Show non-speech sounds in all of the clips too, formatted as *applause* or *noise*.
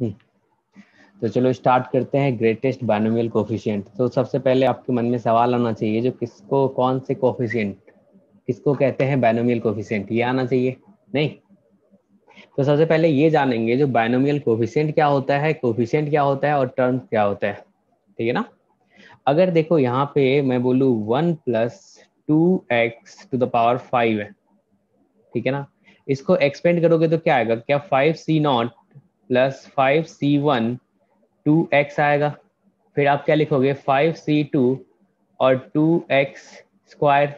हम्म। तो चलो स्टार्ट करते हैं ग्रेटेस्ट बाइनोमियल कोफिशियंट तो सबसे पहले आपके मन में सवाल आना चाहिए, जो किसको, कौन से कोफिशिएंट किसको कहते हैं बाइनोमियल कोफिशिएंट ये आना चाहिए, नहीं? तो सबसे पहले ये जानेंगे जो बाइनोमियल कोफिशिएंट क्या होता है कोफिशियंट क्या होता है और टर्म क्या होता है। ठीक है ना? अगर देखो यहाँ पे मैं बोलू one plus two x to the power five है। ठीक है ना? इसको एक्सपेंड करोगे तो क्या आएगा? क्या five C not plus five C one two x आएगा। फिर आप क्या लिखोगे? फाइव सी टू और टू एक्स स्क्वायर।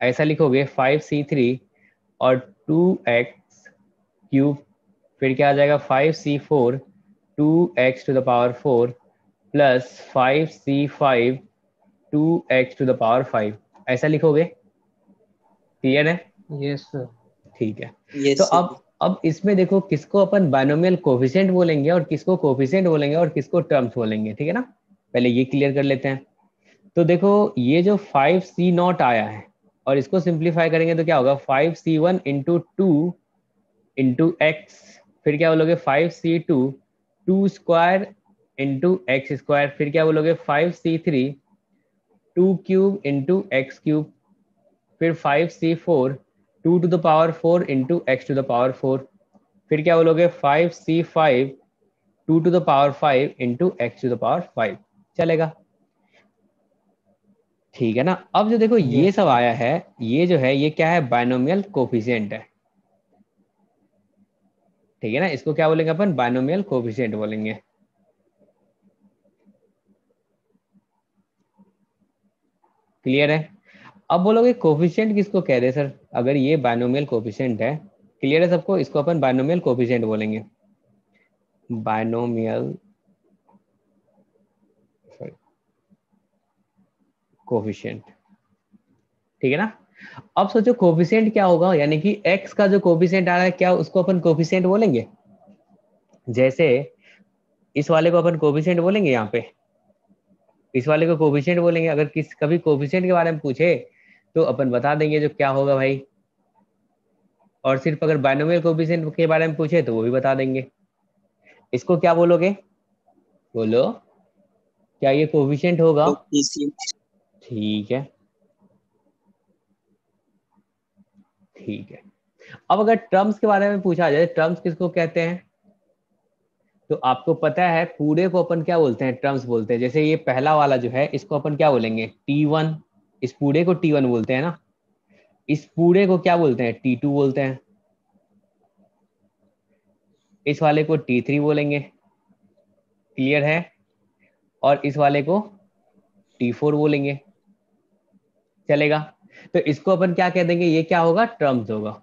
ऐसा लिखोगे फाइव सी थ्री और टू एक्स क्यूब। फिर क्या आ जाएगा? Five C four two x to the power four plus five C five two x to the power five. ऐसा लिखोगे? क्लियर है? यस सर ठीक है। Yes, तो अब अब इसमें देखो किसको अपन बाइनोमियल कोफिशिएंट बोलेंगे और किसको कोफिशिएंट बोलेंगे और किसको टर्म्स बोलेंगे, ठीक है ना? पहले ये क्लियर कर लेते हैं। तो देखो, ये जो फाइव सी नॉट आया है, और इसको सिंप्लीफाई करेंगे तो क्या होगा? Five C one into two into x फिर क्या बोलोगे? Five C two two square into x square फिर क्या बोलोगे? Five C three two cube into x cube फिर five C four two to the power four into x to the power four. फिर क्या बोलोगे? Five C five two to the power five into x to the power five. चलेगा। ठीक है ना? अब जो देखो ये सब आया है ये जो है ये क्या है? बायनोमियल कोफिशिएंट है। ठीक है ना? इसको क्या बोलेंगे अपन? बाइनोमियल कोफिशिएंट बोलेंगे। क्लियर है? अब बोलोगे कोफिशियंट किसको कह रहे सर अगर ये बाइनोमियल कोफिशिएंट है क्लियर है सबको? इसको अपन बाइनोमियल कोफिशिएंट बोलेंगे। बाइनोमियल सॉरी कोफिशिएंट ठीक है ना? अब सोचो कोफिशिएंट क्या होगा, यानी कि x का जो कोफिशिएंट आ रहा है, क्या उसको अपन कोफिशिएंट बोलेंगे? जैसे इस वाले को अपन कोफिशिएंट बोलेंगे यहाँ पे। इस वाले को कोफिशिएंट बोलेंगे। अगर किस, कभी कोफिशिएंट के बारे में पूछे तो अपन बता देंगे जो क्या होगा भाई। और सिर्फ़ अगर बाइनोमियल कोफिशिएंट के बारे में पूछे तो वो भी बता देंगे। इसको क्या बोलोगे? बोलो, क्या ये कोफिशिएंट होगा? ठीक है। ठीक है। अब अगर टर्म्स के बारे में पूछा जाए टर्म्स किसको कहते हैं? तो आपको पता है, पूरे को अपन क्या बोलते हैं? टर्म्स बोलते हैं। जैसे ये पहला वाला जो है, इसको अपन क्या बोलेंगे? टी वन इस पूरे को टी वन बोलते हैं ना? इस पूरे को क्या बोलते हैं? टी टू बोलते हैं। इस वाले को टी थ्री बोलेंगे। क्लियर है? और इस वाले को टी फोर बोलेंगे। चलेगा? तो इसको अपन क्या कह देंगे? ये क्या होगा? टर्म्स होगा।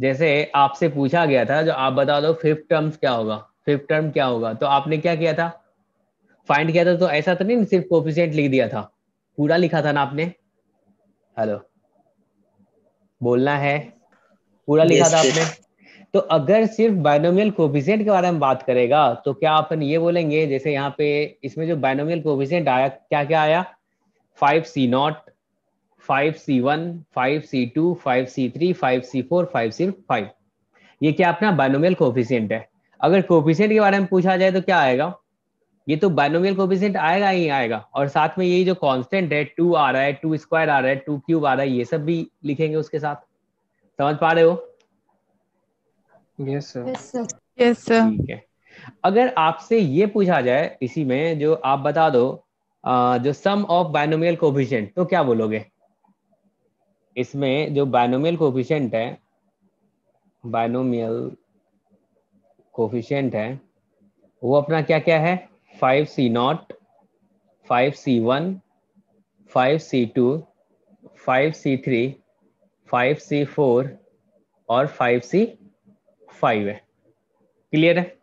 जैसे आपसे पूछा गया था, जो आप बता दो फिफ्थ टर्म्स क्या होगा? फिफ्थ टर्म क्या होगा? तो आपने क्या किया था? फाइंड किया था तो ऐसा तो नहीं, सिर्फ़ कोफिशिएंट लिख दिया था। पूरा लिखा था ना आपने? हेलो। बोलना है। पूरा लिखा था आपने? तो अगर सिर्फ़ बायनोमियल कोफिशिएंट के बारे में बात करेगा तो क्या अपन ये बोलेंगे जैसे यहाँ पे इसमें जो बायनोमियल कोफिशिएंट आया क्या क्या आया? Five C not five C one five C two five C three five C four five C five ये क्या अपना बायनोमियल कोफिशिएंट है? अगर कोफिशिएंट के बारे में पूछा जाए तो क्या आएगा? ये तो बाइनोमियल कोफिशिएंट आएगा ही आएगा। और साथ में यही जो कांस्टेंट है टू आ रहा है टू स्क्वायर आ रहा है टू क्यूब आ रहा है ये सब भी लिखेंगे उसके साथ। समझ पा रहे हो? यस सर यस सर ठीक है। अगर आपसे ये पूछा जाए इसी में जो आप बता दो जो सम ऑफ़ बाइनोमियल कोफिशिएंट तो क्या बोलोगे? इसमें जो बाइनोमियल कोफिशिएंट है बाइनोमियल कोफिशिएंट है वो अपना क्या क्या है? Five C not five C one five C two five C three five C four और फाइव सी फाइव है। क्लियर है?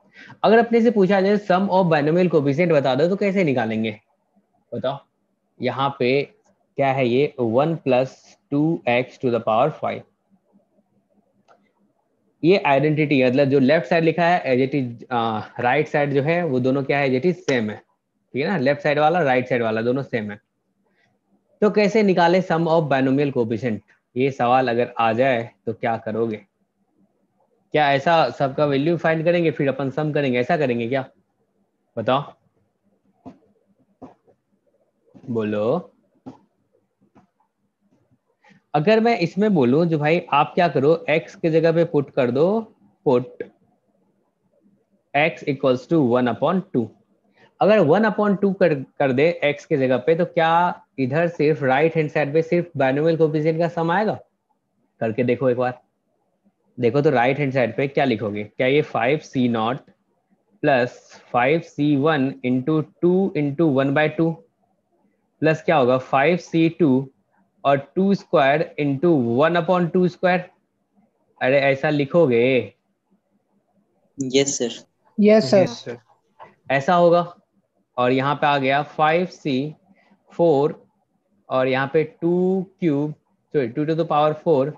अगर अपने से पूछा जाए सम ऑफ़ बाइनोमियल कोफिशिएंट बता दो तो कैसे निकालेंगे? बताओ। यहाँ पे क्या है ये? One plus two x to the power five ये आइडेंटिटी मतलब जो लेफ़्ट साइड लिखा है as it is right side जो है, वो दोनों क्या है एज इट इज़ सेम है। ठीक है ना? लेफ़्ट साइड वाला राइट साइड वाला, दोनों सेम है। तो कैसे निकाले सम ऑफ़ बाइनोमियल कोफिशिएंट ये सवाल अगर आ जाए तो क्या करोगे? क्या ऐसा सबका वैल्यू फाइंड करेंगे, फिर अपन सम करेंगे? ऐसा करेंगे क्या? बताओ। बोलो। अगर मैं इसमें बोलूँ जो भाई आप क्या करो, x के जगह पे पुट कर दो put x equals to one upon two अगर वन अपॉन टू कर कर दे x के जगह पे तो क्या इधर सिर्फ़ राइट हैंड साइड पे सिर्फ़ बाइनोमियल कोफिशिएंट का सम आएगा? करके देखो एक बार। देखो तो राइट हैंड साइड पे क्या लिखोगे? क्या ये five C not plus five C one into two into one by two plus क्या होगा? फाइव सी टू और two square into one upon two square अरे ऐसा लिखोगे? यस सर यस सर ऐसा होगा। और यहाँ पे आ गया फाइव सी फोर और यहाँ पे two cube sorry two to the power four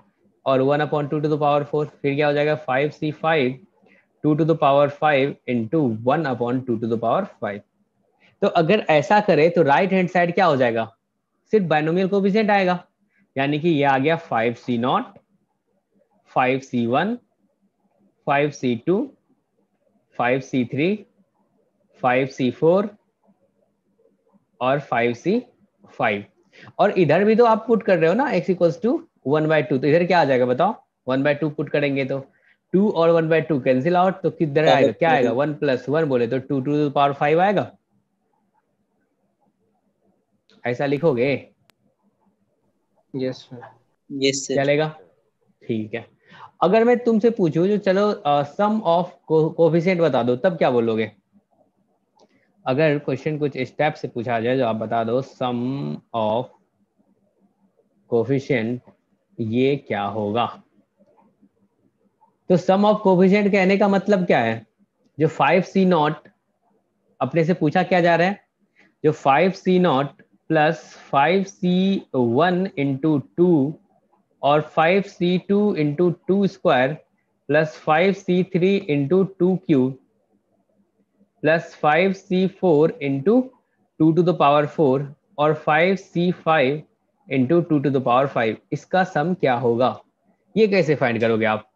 और one upon two to the power four फिर क्या हो जाएगा? Five C five two to the power five into one upon two to the power five तो अगर ऐसा करे तो राइट हैंड साइड क्या हो जाएगा? सिर्फ़ बाइनोमियल कोफिशिएंट आएगा। यानी कि ये आ गया five C not five C one five C two five C three five C four और फाइव सी फाइव और इधर भी तो आप पुट कर रहे हो ना x equals to one by two तो इधर क्या आ जाएगा बताओ? वन बाय टू पुट करेंगे तो। टू और one by two cancel out तो किधर आएगा? क्या आएगा? वन प्लस वन बोले तो टू टू पावर फाइव आएगा। ऐसा लिखोगे? यस सर यस चलेगा? ठीक है। अगर मैं तुमसे पूछूँ जो चलो सम ऑफ़ कोफिशिएंट बता दो तब क्या बोलोगे? अगर क्वेश्चन कुछ स्टेप से पूछा जाए जो आप बता दो सम ऑफ़ कोफिशिएंट ये क्या होगा? तो सम ऑफ़ कोफिशिएंट कहने का मतलब क्या है? जो फाइव सी नॉट अपने से पूछा क्या जा रहा है? जो five C not plus five C one into two और five C two into two square plus five C three into two cube plus five C four into two to the power four और five C five into two to the power five इसका sum क्या होगा? ये कैसे find करोगे आप?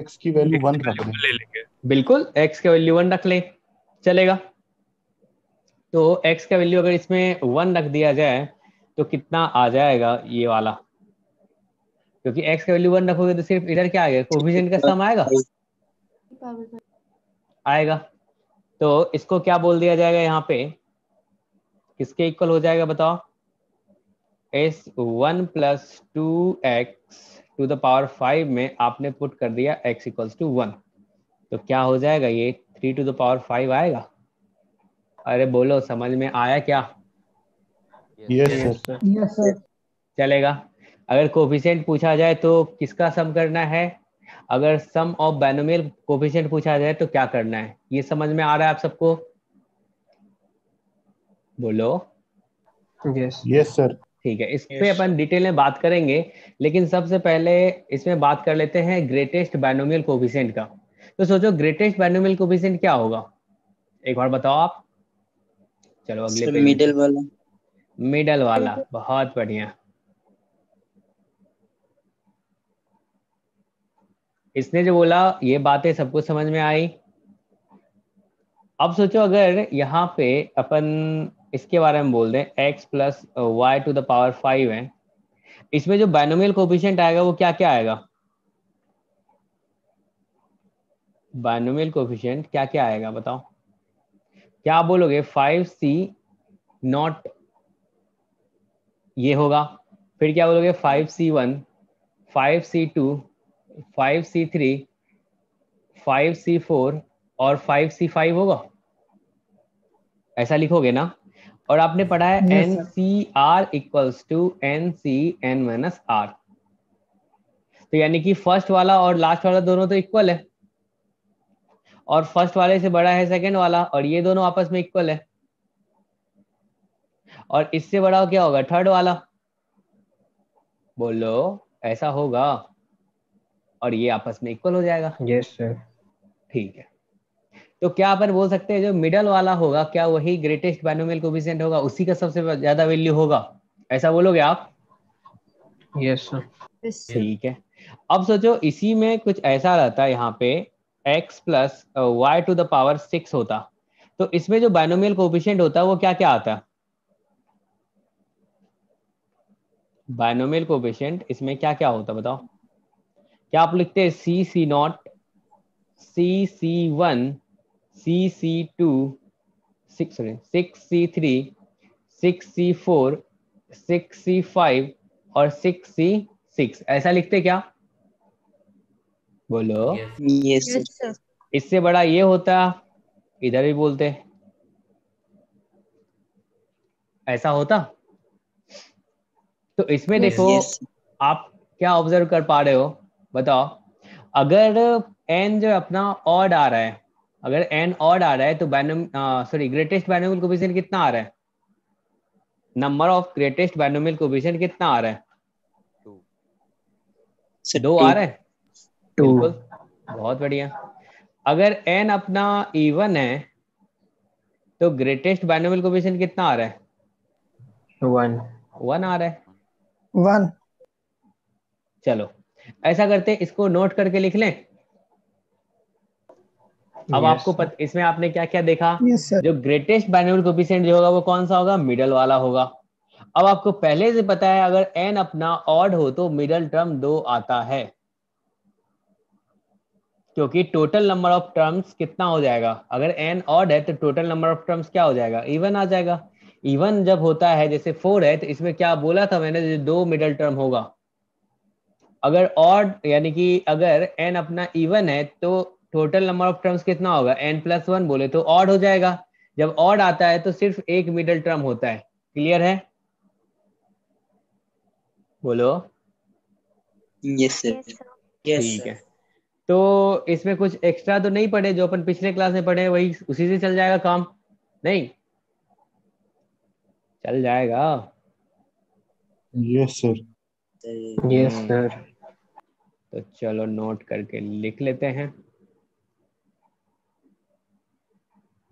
X की value one रख ले। लेंगे। बिल्कुल एक्स का वैल्यू वन रख ले। चलेगा। तो x का वैल्यू अगर इसमें वन रख दिया जाए तो कितना आ जाएगा ये वाला? क्योंकि x का वैल्यू वन रखोगे तो सिर्फ़ इधर क्या आएगा कोफिशिएंट का सम आएगा? आएगा। तो इसको क्या बोल दिया जाएगा यहाँ पे? किसके इक्वल हो जाएगा बताओ? S one plus two x to the power five में आपने पुट कर दिया x इक्वल्स टू वन तो क्या हो जाएगा ये? Three to the power five आएगा? अरे बोलो समझ में आया क्या? यस सर यस सर चलेगा। अगर कोफिशिएंट पूछा जाए तो किसका सम करना है? अगर सम ऑफ़ बाइनोमियल कोफिशिएंट पूछा जाए तो क्या करना है? ये समझ में आ रहा है आप सबको? बोलो। यस यस सर ठीक है इस पे अपन डिटेल में बात करेंगे लेकिन सबसे पहले इसमें बात कर लेते हैं ग्रेटेस्ट बैनोमियल कोफिशिएंट का। तो सोचो ग्रेटेस्ट बैनोमियल कोफिशिएंट क्या होगा? एक बार बताओ आप। चलो अगले मिडिल वाला। मिडल वाला बहुत बढ़िया। इसने जो बोला ये बातें सबको समझ में आई। अब सोचो अगर यहाँ पे अपन इसके बारे में बोल दें x plus y to the power five है इसमें जो बाइनोमियल कोफिशिएंट आएगा वो क्या क्या आएगा? बाइनोमियल कोफिशिएंट क्या क्या आएगा बताओ। क्या आप बोलोगे? फाइव सी नॉट ये होगा। फिर क्या बोलोगे? Five C one five C two five C three five C four और फाइव सी फाइव होगा? ऐसा लिखोगे ना? और आपने पढ़ा है n C r equals to n C n minus r तो यानी कि फ़र्स्ट वाला और लास्ट वाला दोनों तो इक्वल है। और फ़र्स्ट वाले से बड़ा है सेकेंड वाला और ये दोनों आपस में इक्वल है। और इससे बड़ा क्या होगा? थर्ड वाला। बोलो ऐसा होगा और ये आपस में इक्वल हो जाएगा। यस सर ठीक है। तो क्या अपन बोल सकते हैं जो मिडल वाला होगा क्या वही ग्रेटेस्ट बाइनोमियल कोफिशिएंट होगा? उसी का सबसे ज़्यादा वैल्यू होगा। ऐसा बोलोगे आप? यस सर ठीक है। अब सोचो इसी में कुछ ऐसा रहता है यहाँ पे x plus y to the power six होता। तो इसमें जो बाइनोमियल कोफिशिएंट होता है, वो क्या क्या आता बाइनोमियल कोफिशिएंट इसमें क्या क्या होता बताओ। क्या आप लिखते हैं C C nought C C one C C two six six C three six C four six C five और सिक्स सी सिक्स ऐसा लिखते क्या? बोलो। Yes yes. Sir. इससे बड़ा ये होता इधर भी बोलते। ऐसा होता? तो इसमें yes, देखो यस आप क्या ऑब्ज़र्व कर पा रहे हो? बताओ। अगर एन जो अपना ऑड आ रहा है अगर एन ऑड आ रहा है तो बैनम सॉरी ग्रेटेस्ट बाइनोमियल कोफिशिएंट कितना आ रहा है? Number of greatest binomial coefficient कितना आ रहा है? दो आ रहा है? टू बहुत बढ़िया। अगर एन अपना इवन है तो ग्रेटेस्ट बाइनोमियल कोफिशिएंट कितना आ रहा है? वन वन आ रहा है। One. चलो ऐसा करते हैं इसको नोट करके लिख लें। अब Yes. आपको पत, इसमें आपने क्या क्या देखा? Yes sir. जो ग्रेटेस्ट बाइनोमियल कोफिशिएंट जो होगा वो कौन सा होगा? मिडल वाला होगा। अब आपको पहले से पता है अगर एन अपना ऑड हो तो मिडल टर्म दो आता है। क्योंकि टोटल नंबर ऑफ़ टर्म्स कितना हो जाएगा? अगर एन ऑड है तो टोटल नंबर ऑफ़ टर्म्स क्या हो जाएगा? इवन आ जाएगा। इवन जब होता है जैसे फोर है तो इसमें क्या बोला था मैंने? जो दो मिडल टर्म होगा। अगर ऑड यानी कि अगर एन अपना इवन है तो टोटल नंबर ऑफ़ टर्म्स कितना होगा? एन प्लस वन बोले तो ऑड हो जाएगा। जब ऑड आता है तो सिर्फ़ एक मिडल टर्म होता है। क्लियर है? बोलो। यस सर यस ठीक है। तो इसमें कुछ एक्स्ट्रा तो नहीं पढ़े जो अपन पिछले क्लास में पढ़े वही उसी से चल जाएगा काम। नहीं? चल जाएगा। Yes, sir. यस। सर तो चलो नोट करके लिख लेते हैं।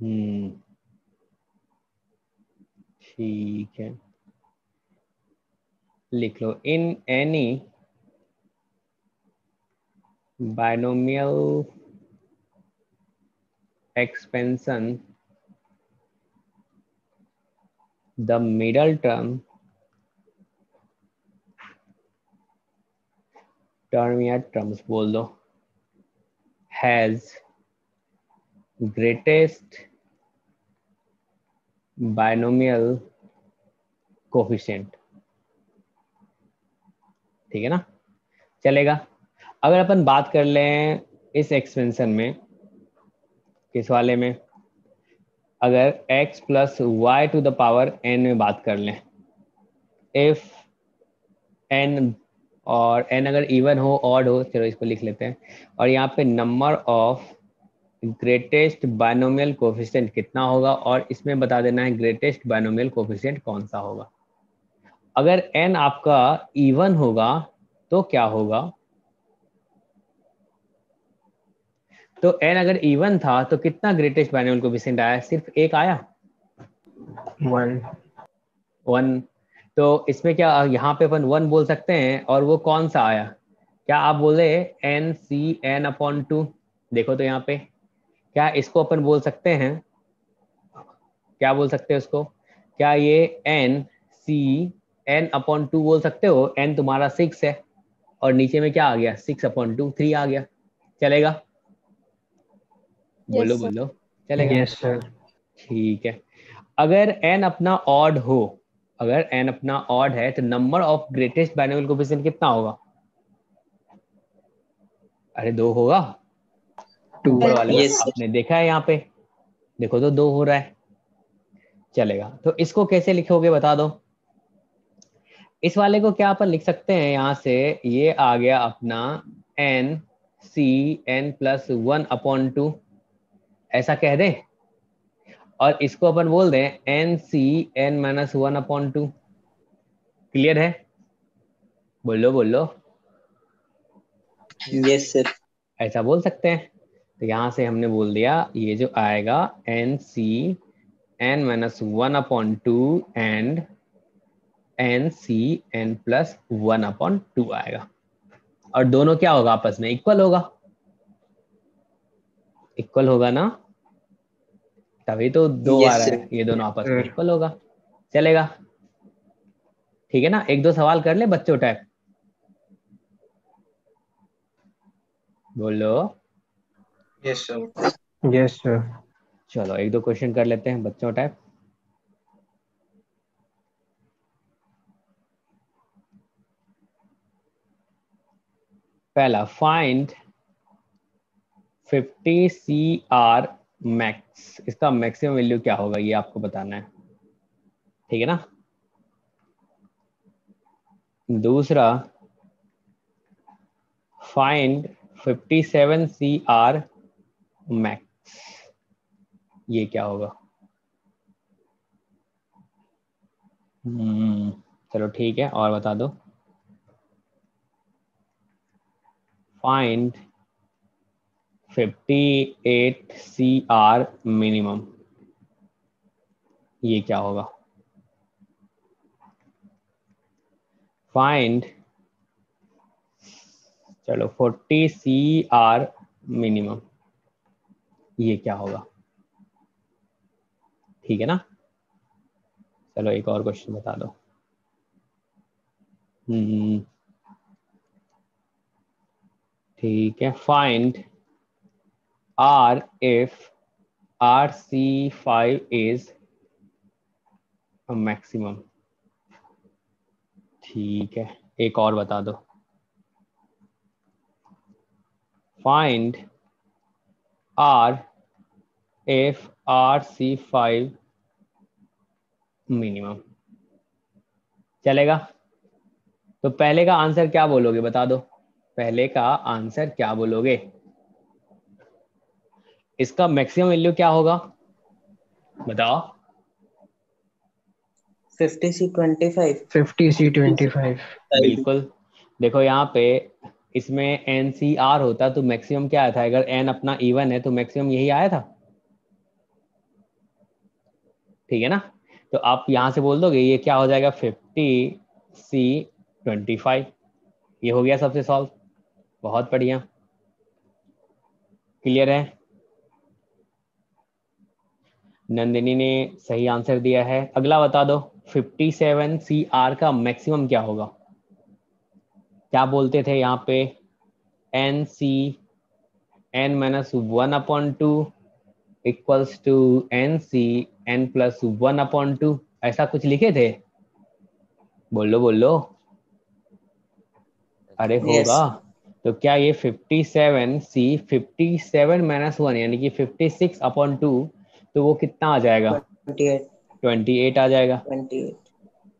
हम्म। ठीक है। लिख लो in any binomial expansion the middle term term या terms बोल दो has greatest binomial coefficient ठीक है ना चलेगा अगर अपन बात कर लें इस एक्सपेंशन में, किस वाले में? अगर x plus y to the power n में बात कर लें इफ़ n और n अगर इवन हो ऑड हो, चलो इसको लिख लेते हैं। और यहाँ पे number of greatest binomial coefficient कितना होगा? और इसमें बता देना है ग्रेटेस्ट बायनोमियल कोफिशिएंट कौन सा होगा। अगर n आपका इवन होगा तो क्या होगा? तो n अगर इवन था तो कितना ग्रेटेस्ट बाइनोमियल कोफिशिएंट आया? सिर्फ़ एक आया? वन वन तो इसमें क्या यहाँ पे अपन वन बोल सकते हैं और वो कौन सा आया? क्या आप बोले n C n upon two देखो तो यहाँ पे। क्या इसको अपन बोल सकते हैं? क्या बोल सकते हैं उसको? क्या ये n C n upon two बोल सकते हो? एन तुम्हारा सिक्स है। और नीचे में क्या आ गया? सिक्स अपॉन टू थ्री आ गया। चलेगा? बोलो बोलो। चलेगा? यस सर ठीक है। अगर एन अपना ऑड हो अगर एन अपना ऑड है तो number of greatest binomial coefficient कितना होगा? अरे दो होगा? टू वाले Yes, आपने देखा है यहाँ पे। देखो तो दो हो रहा है। चलेगा। तो इसको कैसे लिखोगे बता दो। इस वाले को क्या अपन लिख सकते हैं यहाँ से? ये आ गया अपना n C n plus one upon two ऐसा कह दें। और इसको अपन बोल दें n C n minus one upon two clear है? बोलो बोलो। यस सर ऐसा बोल सकते हैं? तो यहाँ से हमने बोल दिया ये जो आएगा n C n minus one upon two and n C n plus one upon two आएगा। और दोनों क्या होगा? आपस में इक्वल होगा। इक्वल होगा ना? तभी तो दो Yes, आ रहा है ये दोनों आपस में इक्वल होगा। चलेगा। ठीक है ना? एक दो सवाल कर ले बच्चों टाइप। बोलो। Yes sir Yes, sir. चलो एक दो क्वेश्चन कर लेते हैं बच्चों टाइप। पहला फाइंड 50 सी आर मैक्स इसका मैक्सिमम वैल्यू क्या होगा? ये आपको बताना है। ठीक है ना? दूसरा फाइंड 57 सी आर मैक्स ये क्या होगा? हम्म। चलो ठीक है और बता दो। फाइंड 58 सी आर मिनिमम ये क्या होगा? फाइंड चलो 40 सी आर मिनिमम ये क्या होगा? ठीक है ना? चलो, एक और क्वेश्चन बता दो। हम्म। ठीक है find if r C five is maximum ठीक है, एक और बता दो। Find r if r C five minimum चलेगा? तो पहले का आंसर क्या बोलोगे? बता दो। पहले का आंसर क्या बोलोगे? इसका मैक्सिमम वैल्यू क्या होगा? बताओ। Fifty C twenty five 50 C 25. बिल्कुल। देखो यहाँ पे इसमें एन सी आर होता तो मैक्सिमम क्या आया था? अगर एन अपना इवन है तो मैक्सिमम यही आया था? ठीक है ना? तो आप यहाँ से बोल दोगे ये क्या हो जाएगा? फिफ्टी सी ट्वेंटी फाइव ये हो गया सबसे सॉल्व बहुत बढ़िया। क्लियर है? नंदिनी ने सही आंसर दिया है। अगला बता दो 57 सी आर का मैक्सिमम क्या होगा? क्या बोलते थे यहाँ पे? N C n minus one upon two equals to n C n plus one upon two ऐसा कुछ लिखे थे? बोलो बोलो। अरे Yes. होगा। तो क्या ये 57 सी 57 माइनस वन यानी कि 56 अपॉन टू तो वो कितना आ जाएगा? Twenty eight. 28 आ जाएगा। Twenty eight.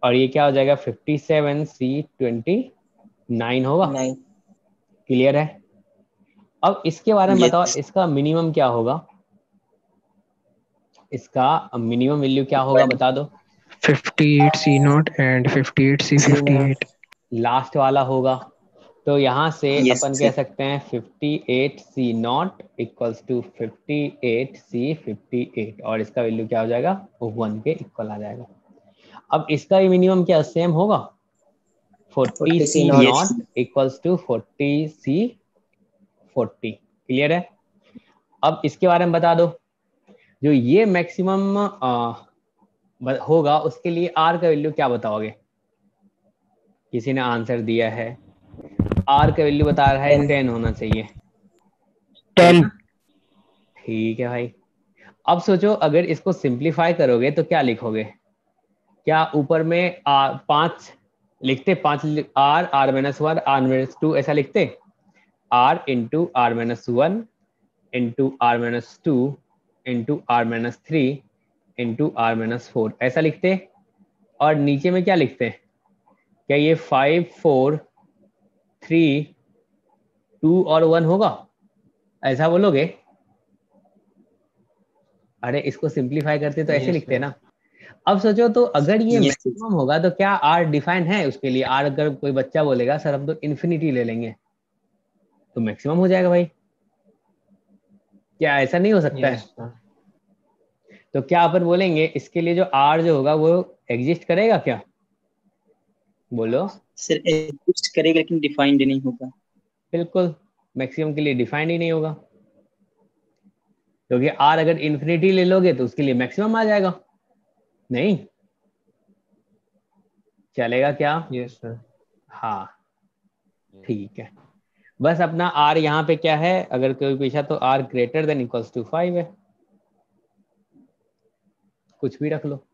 और ये क्या हो जाएगा? 57 सी 29 होगा? क्लियर है? अब इसके बारे में बताओ इसका मिनिमम क्या होगा? इसका मिनिमम वैल्यू क्या होगा बता दो। 58 C naught and 58 C 58. Last वाला होगा। तो यहाँ से Yes, अपन कह सकते हैं 58 C nought equals to 58 C 58 और इसका वैल्यू क्या हो जाएगा? वन के इक्वल आ जाएगा। अब इसका भी मिनिमम क्या सेम होगा? 40 40 C. Nought equals to 40 C 40 clear है? अब इसके बारे में बता दो। जो ये मैक्सिमम होगा उसके लिए आर का वैल्यू क्या बताओगे? किसी ने आंसर दिया है। आर का वैल्यू बता रहा है टेन होना चाहिए। टेन ठीक है भाई। अब सोचो अगर इसको सिंप्लीफाई करोगे तो क्या लिखोगे? क्या ऊपर में आर पाँच लिखते? पाँच r r minus one r minus two ऐसा लिखते? R into r minus one into r minus two into r minus three into r minus four ऐसा लिखते? और नीचे में क्या लिखते? क्या ये फाइव फोर थ्री टू और वन होगा? ऐसा बोलोगे? अरे इसको सिंप्लीफाई करते तो ऐसे लिखते. ना। अब सोचो तो अगर ये मैक्सिमम होगा तो क्या आर डिफाइन है उसके लिए? आर अगर कोई बच्चा बोलेगा सर हम तो इन्फिनिटी ले लेंगे। तो मैक्सिमम हो जाएगा भाई। क्या ऐसा नहीं हो सकता है. तो क्या अपन बोलेंगे इसके लिए जो आर जो होगा वो एग्जिस्ट करेगा क्या? बोलो। सर एग्जिस्ट करेगा लेकिन डिफाइंड नहीं होगा। बिल्कुल मैक्सिमम के लिए डिफाइंड ही नहीं होगा। क्योंकि आर अगर इन्फिनिटी ले लोगे तो उसके लिए मैक्सिमम आ जाएगा। नहीं? चलेगा क्या? यस सर हाँ। ठीक है। बस अपना आर यहाँ पे क्या है? अगर कोई पूछा तो r greater than equals to five है। कुछ भी रख लो।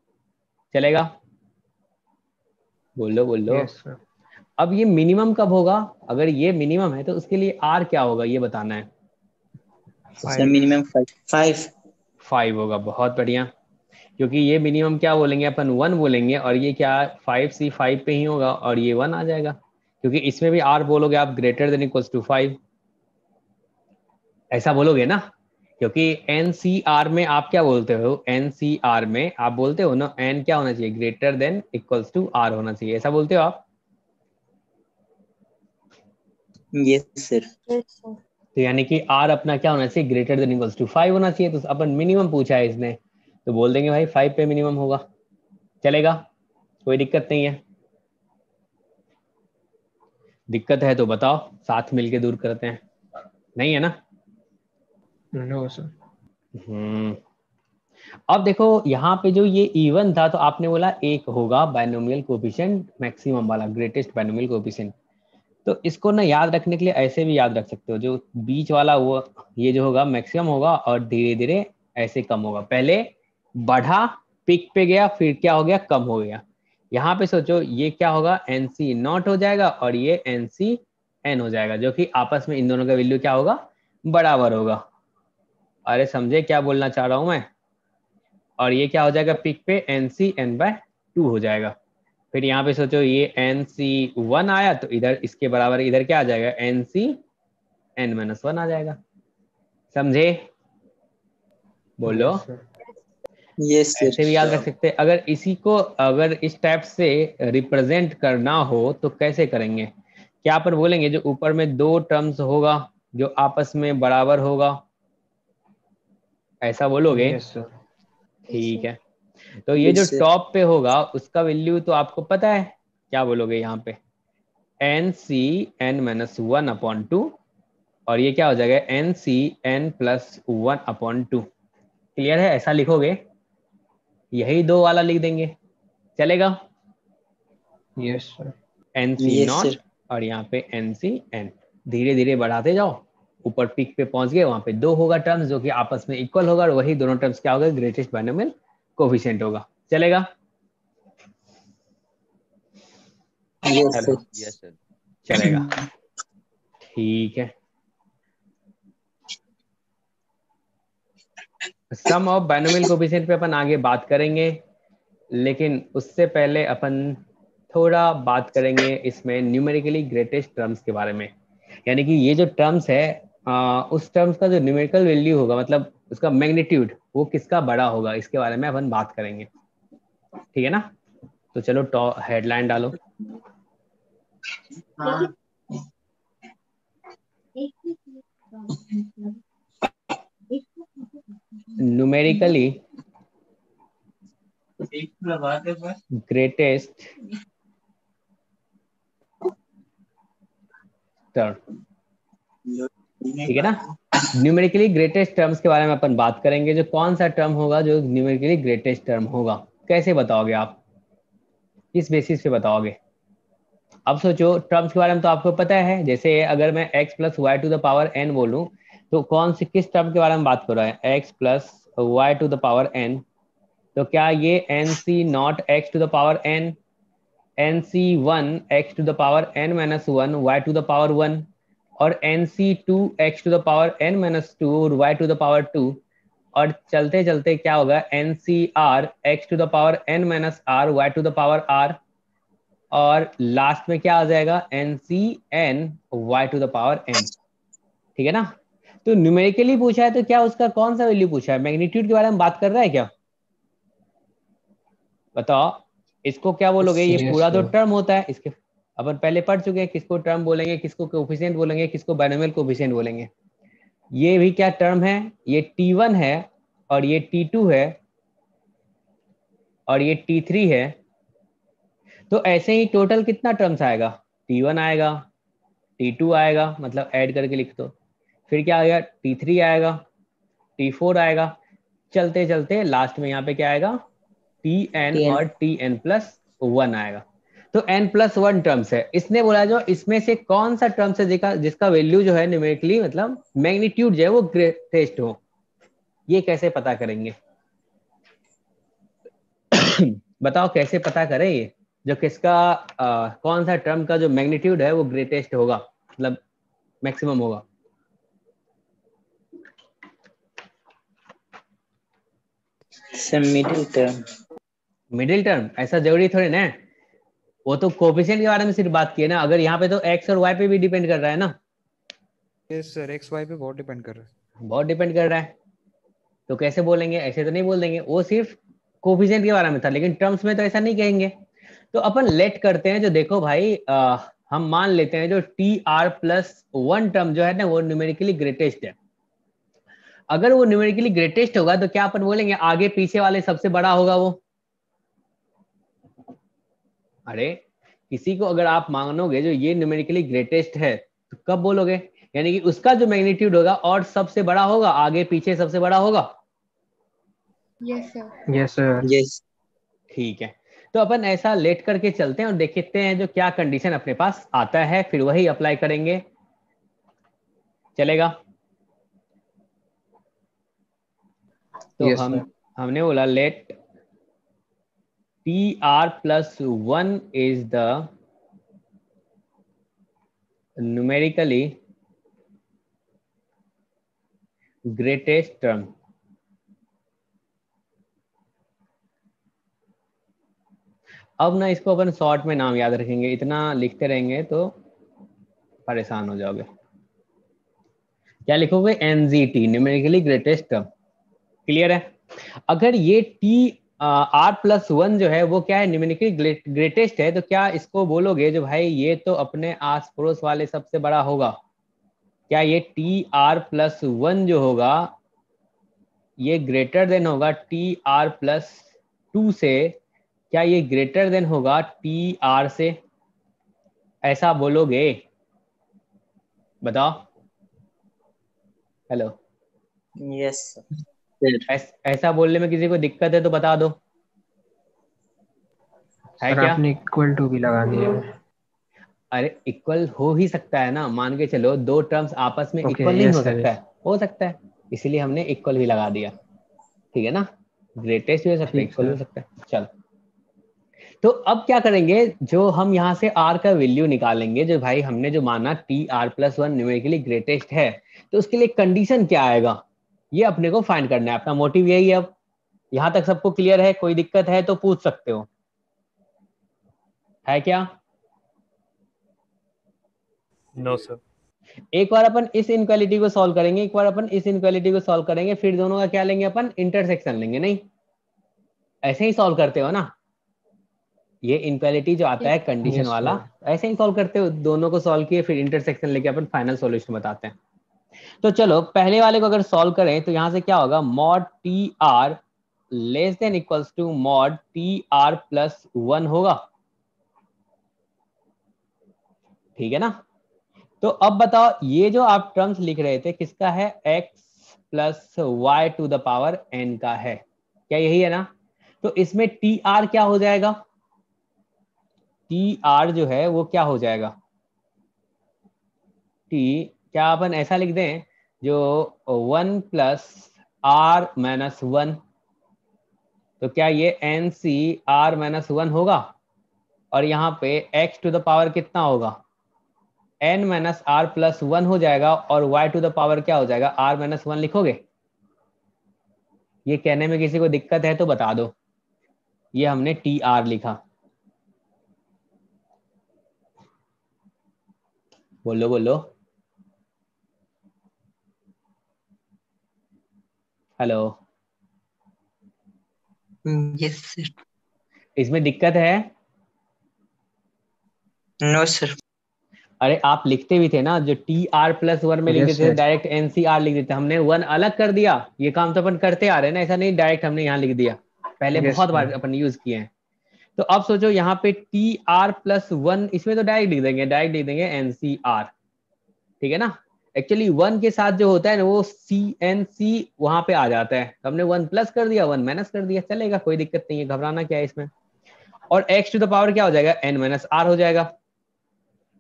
चलेगा? बोलो बोलो। यस सर अब ये मिनिमम कब होगा? अगर ये मिनिमम है तो उसके लिए आर क्या होगा? ये बताना है। मिनिमम फाइव फाइव होगा बहुत बढ़िया। क्योंकि ये मिनिमम क्या बोलेंगे? अपन वन बोलेंगे और ये क्या फाइव सी फाइव पे ही होगा और ये वन आ जाएगा। क्योंकि इसमें भी आर बोलोगे आप greater than equals to five ऐसा बोलोगे ना? क्योंकि एन सी आर में आप क्या बोलते हो? एन सी आर में आप बोलते हो ना एन क्या होना चाहिए? Greater than equals to r होना चाहिए। ऐसा बोलते हो आप? यस सर तो यानी कि आर अपना क्या होना चाहिए? Greater than equals to five होना चाहिए। तो अपन मिनिमम पूछा है इसने। तो बोल देंगे भाई फाइव पे मिनिमम होगा। चलेगा? कोई दिक्कत नहीं है। दिक्कत है तो बताओ। साथ मिलके दूर करते हैं। नहीं है ना? नो सर हम्म। अब देखो यहाँ पे जो ये इवन था तो आपने बोला एक होगा बायनोमियल कोफिशिएंट मैक्सिमम वाला ग्रेटेस्ट बायनोमियल कोफिशिएंट तो इसको ना याद रखने के लिए ऐसे भी याद रख सकते हो, जो बीच वाला वो, ये जो होगा मैक्सिमम होगा और धीरे धीरे ऐसे कम होगा। पहले बढ़ा पिक पे गया, फिर क्या हो गया? कम हो गया। यहाँ पे सोचो, ये क्या होगा? एन सी नॉट हो जाएगा और ये एन सी एन हो जाएगा, जो कि आपस में इन दोनों का वैल्यू क्या होगा? बराबर होगा। अरे समझे क्या बोलना चाह रहा हूँ मैं? और ये क्या हो जाएगा? पिक पे n C n by two हो जाएगा। फिर यहाँ पे सोचो ये एन सी वन आया तो इधर इसके बराबर इधर क्या आ जाएगा? N C n minus one आ जाएगा। समझे? बोलो। यस ऐसे भी याद रख सकते हैं। अगर इसी को अगर इस टाइप से रिप्रेजेंट करना हो तो कैसे करेंगे? क्या पर बोलेंगे? जो ऊपर में दो टर्म्स होगा जो आपस में बराबर होगा। ऐसा बोलोगे? ठीक है। तो ये जो टॉप पे होगा उसका वैल्यू तो आपको पता है। क्या बोलोगे यहाँ पे? N C n minus one upon two और ये क्या हो जाएगा? N C n plus one upon two clear है? ऐसा लिखोगे? यही दो वाला लिख देंगे। चलेगा? Yes sir n C nought और यहाँ पे एन सी एन धीरे धीरे बढ़ाते जाओ। ऊपर पिक पे पहुँच गए वहाँ पे दो होगा टर्म्स जो कि आपस में इक्वल होगा। और वही दोनों टर्म्स क्या होगा? ग्रेटेस्ट बाइनोमियल कोफिशिएंट होगा। चलेगा? यस हेलो सर चलेगा। ठीक है। सम ऑफ़ बाइनोमियल कोफिशिएंट पे अपन आगे बात करेंगे लेकिन उससे पहले अपन थोड़ा बात करेंगे इसमें न्यूमेरिकली ग्रेटेस्ट टर्म्स के बारे में। यानी कि ये जो टर्म्स है आ, उस टर्म्स का जो न्यूमेरिकल वैल्यू होगा मतलब उसका मैग्नीट्यूड वो किसका बड़ा होगा इसके बारे में अपन बात करेंगे। ठीक है ना? तो चलो हेडलाइन डालो। न्यूमेरिकली ग्रेटेस्ट टर्म ठीक है ना? न्यूमेरिकली ग्रेटेस्ट टर्म्स के बारे में अपन बात करेंगे, जो कौन सा टर्म होगा, जो न्यूमेरिकली ग्रेटेस्ट टर्म होगा। कैसे बताओगे आप? किस बेसिस पे बताओगे? अब सोचो टर्म्स के बारे में तो आपको पता है, जैसे अगर मैं x plus y to the power n बोलूँ तो कौन से, किस टर्म के बारे में बात कर रहा है? x plus y to the power n तो क्या ये n C nought x to the power n? N C one x to the power n minus one y to the power one और n C two x to the power n minus two और y to the power two और चलते चलते क्या होगा? N C r x to the power n minus r y to the power r और last में क्या आ जाएगा? N C n y to the power n. ठीक है ना? तो न्यूमेरिकली पूछा है तो क्या उसका कौन सा वैल्यू पूछा है? मैग्नीट्यूड के बारे में बात कर रहा है क्या? बताओ। इसको क्या बोलोगे? ये पूरा तो टर्म होता है। इसके अपन पहले पढ़ चुके हैं किसको टर्म बोलेंगे किसको कोफिशिएंट बोलेंगे किसको बाइनोमियल कोफिशिएंट बोलेंगे। ये भी क्या टर्म है? ये T1 है और ये T2 है और ये T3 है। तो ऐसे ही टोटल कितना टर्म्स आएगा? T1 आएगा टी टू आएगा मतलब ऐड करके लिख दो। फिर क्या आएगा टी थ्री आएगा टी फोर आएगा। चलते चलते लास्ट में यहाँ पे क्या आएगा? एन TN और एन प्लस वन आएगा। तो एन प्लस वन टर्म्स है। इसने बोला जो इसमें से कौन सा टर्म्स है जिसका जिसका वैल्यू जो है न्यूमेरिकली मतलब मैग्नीट्यूड जो है वो ग्रेटेस्ट हो? ये कैसे पता करेंगे? *coughs* बताओ कैसे पता करें ये? जो किसका आ, कौन सा टर्म का जो मैग्नीट्यूड है वो ग्रेटेस्ट होगा? मतलब मैक्सिमम होगा। मिडिल टर्म मिडिल टर्म ऐसा ज़रूरी थोड़ी ना वो तो कोफिशिएंट के बारे में सिर्फ़ बात की है ना। अगर यहाँ पे तो एक्स और वाई पे भी डिपेंड कर रहा है ना। यस सर एक्स वाई पे बहुत डिपेंड कर रहा है। बहुत डिपेंड कर रहा है। तो कैसे बोलेंगे? ऐसे तो नहीं बोल देंगे वो सिर्फ़ कोफिशिएंट के बारे में था लेकिन टर्म्स में तो ऐसा नहीं कहेंगे। तो अपन लेट करते हैं जो देखो भाई आ, हम मान लेते हैं जो T r plus one term जो है ना वो न्यूमेरिकली ग्रेटेस्ट है। अगर वो न्यूमेरिकली ग्रेटेस्ट होगा तो क्या अपन बोलेंगे? आगे पीछे वाले सबसे बड़ा होगा वो। अरे किसी को अगर आप मानोगे जो ये न्यूमेरिकली ग्रेटेस्ट है तो कब बोलोगे यानी कि उसका जो मैग्नीट्यूड होगा और सबसे बड़ा होगा आगे पीछे सबसे बड़ा होगा. Yes, sir. यस ठीक है तो अपन ऐसा लेट करके चलते हैं और देखते हैं जो क्या कंडीशन अपने पास आता है फिर वही अप्लाई करेंगे चलेगा तो Yes, हम sir. हमने बोला let T r plus one is the numerically greatest term. अब ना इसको अपन शॉर्ट में नाम याद रखेंगे। इतना लिखते रहेंगे तो परेशान हो जाओगे। क्या लिखोगे? NGT numerically greatest term clear है? अगर ये टी आर प्लस वन जो है, वो क्या है? न्यूमेरिकली ग्रेटेस्ट है तो क्या इसको बोलोगे जो भाई, ये तो अपने आस पड़ोस वाले सबसे बड़ा होगा? क्या ये टी आर प्लस वन जो होगा, ये ग्रेटर देन होगा टी आर प्लस टू से? क्या ये ग्रेटर देन होगा टी आर से? ऐसा बोलोगे। बताओ। हेलो यस ऐस, ऐसा बोलने में किसी को दिक्कत है तो बता दो। है क्या? आपने इक्वल टू भी लगा दिया अरे इक्वल हो ही सकता है ना। मान के चलो दो टर्म्स आपस में Okay, इक्वल नहीं yes, हो सकता है। हो सकता है। इसीलिए हमने इक्वल भी लगा दिया। ठीक है ना? ग्रेटेस्ट भी हो सकता है इक्वल हो सकता है। चलो। तो अब क्या करेंगे? जो हम यहाँ से आर का वैल्यू निकालेंगे जो भाई हमने जो माना T r plus one numerically greatest है तो उसके लिए कंडीशन क्या आएगा? ये अपने को फाइंड करना है। अपना मोटिव यही है अब। यहाँ तक सबको क्लियर है कोई दिक्कत है तो पूछ सकते हो। है क्या? नो no, सर एक बार अपन इस इनक्वालिटी को सॉल्व करेंगे एक बार अपन इस इनक्वालिटी को सॉल्व करेंगे फिर दोनों का क्या लेंगे अपन? इंटरसेक्शन लेंगे नहीं? ऐसे ही सॉल्व करते हो ना? ये इनक्वालिटी जो आता है कंडीशन वाला ऐसे ही सॉल्व करते हो। दोनों को सॉल्व किए फिर इंटरसेक्शन लेके अपन फाइनल सॉल्यूशन बताते हैं। तो चलो, पहले वाले को अगर सॉल्व करें तो यहाँ से क्या होगा? Mod T r less than equals to mod T r plus one होगा। ठीक है ना? तो अब बताओ, ये जो आप टर्म्स लिख रहे थे, किसका है? X plus y to the power n का है। क्या यही है ना? तो इसमें टी आर क्या हो जाएगा? टी आर जो है, वो क्या हो जाएगा? टी क्या अपन ऐसा लिख दें जो one plus r minus one? तो क्या ये n C r minus one होगा? और यहाँ पे x टू द पावर कितना होगा? n minus r plus one हो जाएगा और y टू द पावर क्या हो जाएगा? r माइनस वन लिखोगे? ये कहने में किसी को दिक्कत है तो बता दो। ये हमने टी आर लिखा। बोलो बोलो। हेलो। यस सर इसमें दिक्कत है? नो सर अरे आप लिखते भी थे ना जो टी आर प्लस वन में लिख Yes, देते थे. डायरेक्ट एनसीआर लिख देते हमने वन अलग कर दिया। ये काम तो अपन करते आ रहे हैं ना ऐसा नहीं डायरेक्ट हमने यहाँ लिख दिया। पहले Yes, बहुत बार. अपन यूज़ किए हैं। तो अब सोचो यहाँ पे टी आर प्लस वन इसमें तो डायरेक्ट लिख देंगे डायरेक्ट लिख देंगे एनसीआर ठीक है ना? एक्चुअली वन के साथ जो होता है ना वो सी एन सी वहाँ पे आ जाता है। तो हमने वन प्लस कर दिया वन माइनस कर दिया चलेगा कोई दिक्कत नहीं है घबराना क्या है इसमें? और एक्स टू द पावर क्या हो जाएगा? एन माइनस आर हो जाएगा।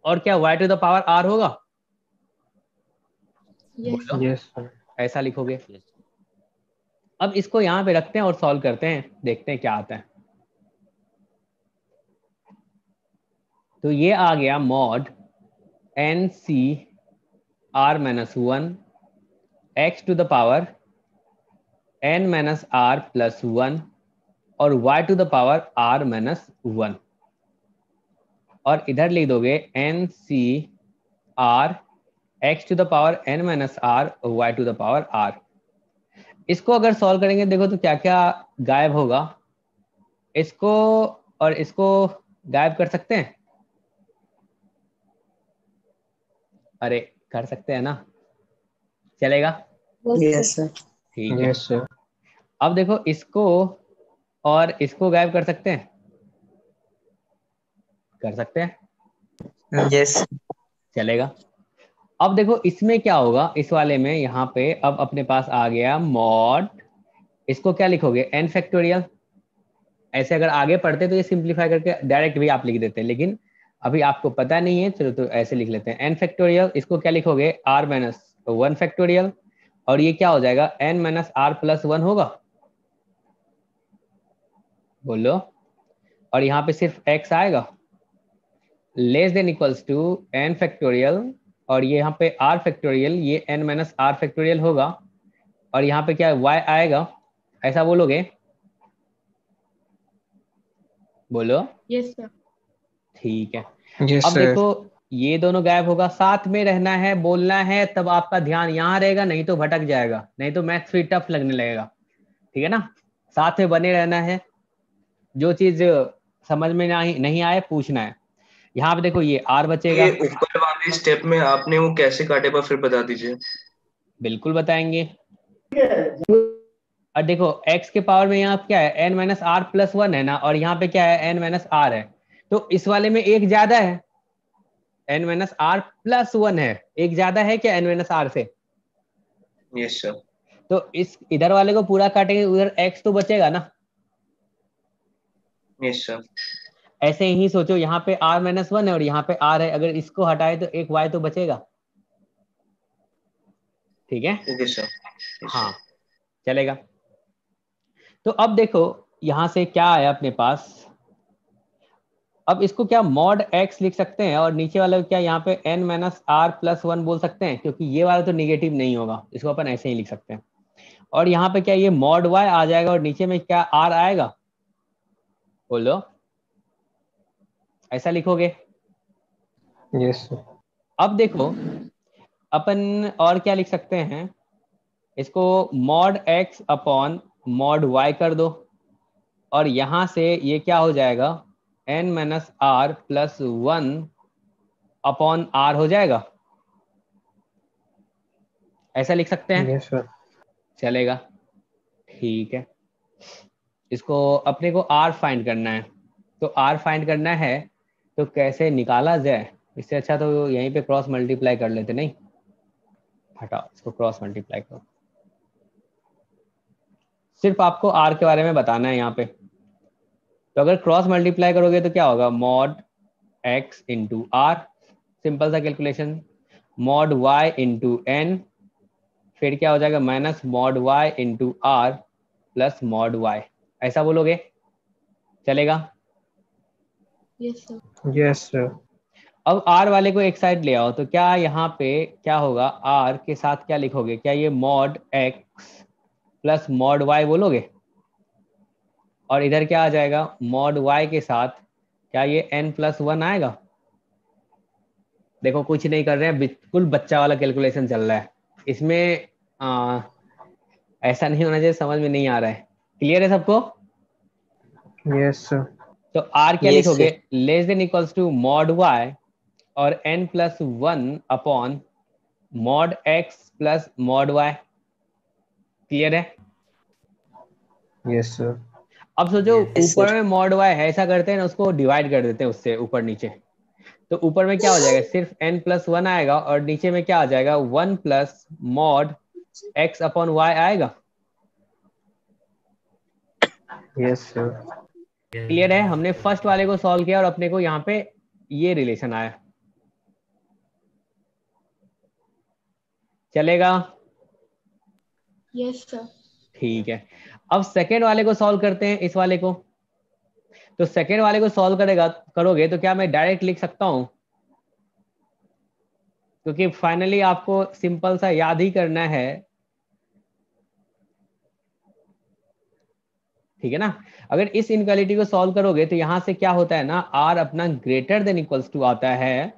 और क्या y to the power r होगा? Yes. Yes, ऐसा लिखोगे? Yes. अब इसको यहाँ पे रखते हैं और सॉल्व करते हैं। देखते हैं क्या आता है। तो ये आ गया mod n C r minus one x to the power n minus r plus one और y to the power r minus one और इधर लिख दोगे n C r x to the power n minus r y to the power r इसको अगर solve करेंगे, देखो तो क्या क्या गायब होगा। इसको और इसको गायब कर सकते हैं? अरे कर सकते हैं ना? चलेगा? Yes, sir. ठीक है। Yes, अब देखो इसको और इसको गायब कर सकते हैं? कर सकते हैं? Yes. चलेगा। अब देखो इसमें क्या होगा? इस वाले में यहाँ पे अब अपने पास आ गया मॉड इसको क्या लिखोगे? एन फैक्टोरियल ऐसे अगर आगे पढ़ते तो ये सिंप्लीफाई करके डायरेक्ट भी आप लिख देते हैं लेकिन अभी आपको पता नहीं है चलो तो ऐसे लिख लेते हैं। एन फैक्टोरियल इसको क्या लिखोगे? आर माइनस वन फैक्टोरियल और ये क्या हो जाएगा? N minus r plus one होगा? बोलो। और यहाँ पे सिर्फ़ एक्स आएगा? Less than equals to n factorial और ये यहाँ पे आर फैक्टोरियल ये एन माइनस आर फैक्टोरियल होगा। और यहाँ पे क्या y आएगा? ऐसा बोलोगे? बोलो। Yes Yes, sir. ठीक है। Yes, अब sir. देखो ये दोनों गायब होगा। साथ में रहना है बोलना है तब आपका ध्यान यहाँ रहेगा नहीं तो भटक जाएगा। नहीं तो मैथ्स फिर टफ लगने लगेगा। ठीक है ना? साथ में बने रहना है। जो चीज़ समझ में नहीं नहीं आए पूछना है। यहाँ पे देखो ये आर बचेगा। ऊपर वाले स्टेप में आपने वो कैसे काटे पर फिर बता दीजिए। बिल्कुल बताएँगे। और देखो x के पावर में यहाँ क्या है? n minus r plus one है ना? और यहाँ पे क्या है? n माइनस आर है। तो इस वाले में एक ज़्यादा है। N minus r plus one है। एक ज़्यादा है क्या n माइनस आर से? यस सर तो इस इधर वाले को पूरा काटेंगे उधर x तो बचेगा ना? यस सर ऐसे ही सोचो यहाँ पे आर माइनस वन है और यहाँ पे आर है। अगर इसको हटाए तो एक वाई तो बचेगा। ठीक है? ओके सर हाँ चलेगा। तो अब देखो यहाँ से क्या आया अपने पास? अब इसको क्या मॉड एक्स लिख सकते हैं और नीचे वाला क्या यहाँ पे n minus r plus one बोल सकते हैं? क्योंकि ये वाला तो निगेटिव नहीं होगा। इसको अपन ऐसे ही लिख सकते हैं। और यहाँ पे क्या ये मॉड वाई आ जाएगा और नीचे में क्या आर आएगा? बोलो। ऐसा लिखोगे? Yes, अब देखो अपन और क्या लिख सकते हैं? इसको mod x upon mod y कर दो। और यहाँ से ये क्या हो जाएगा? N minus r plus one upon r हो जाएगा? ऐसा लिख सकते हैं? Yes, चलेगा। ठीक है। इसको अपने को आर फाइंड करना है। तो आर फाइंड करना है तो कैसे निकाला जाए? इससे अच्छा तो यहीं पे क्रॉस मल्टीप्लाई कर लेते नहीं? हटाओ इसको क्रॉस मल्टीप्लाई करो। सिर्फ़ आपको आर के बारे में बताना है यहाँ पे। तो अगर क्रॉस मल्टीप्लाई करोगे तो क्या होगा? Mod x into r simple सा calculation mod y into n फिर क्या हो जाएगा? Minus mod y into r plus mod y ऐसा बोलोगे? चलेगा? Yes, sir. Yes, sir. अब आर वाले को एक साइड ले आओ तो क्या यहाँ पे क्या होगा? आर के साथ क्या लिखोगे? क्या ये mod x plus mod y बोलोगे? और इधर क्या आ जाएगा? मॉड वाई के साथ क्या ये एन प्लस वन आएगा? देखो कुछ नहीं कर रहे हैं बिल्कुल बच्चा वाला कैलकुलेशन चल रहा है। इसमें आ, ऐसा नहीं होना चाहिए समझ में नहीं आ रहा है। क्लियर है सबको? Yes, sir. तो आर क्या Yes, लिखोगे? Less than equals to mod y और n plus one upon mod x plus mod y clear है? Yes Yes, sir. अब सोचो ऊपर में मॉड वाई है ऐसा करते हैं ना उसको डिवाइड कर देते हैं उससे ऊपर नीचे। तो ऊपर में क्या हो जाएगा? *laughs* सिर्फ़ एन प्लस वन आएगा और नीचे में क्या आ जाएगा? One plus mod x upon y आएगा। Yes, sir. क्लियर है? हमने फ़र्स्ट वाले को सॉल्व किया और अपने को यहाँ पे ये रिलेशन आया। चलेगा? Yes, sir. ठीक है। अब सेकेंड वाले को सॉल्व करते हैं, इस वाले को। तो सेकेंड वाले को सॉल्व करेगा, करोगे तो क्या मैं डायरेक्ट लिख सकता हूँ? क्योंकि फाइनली आपको सिंपल सा याद ही करना है। ठीक है ना? अगर इस इनक्वालिटी को सॉल्व करोगे तो यहाँ से क्या होता है ना आर अपना ग्रेटर देन इक्वल्स टू आता है।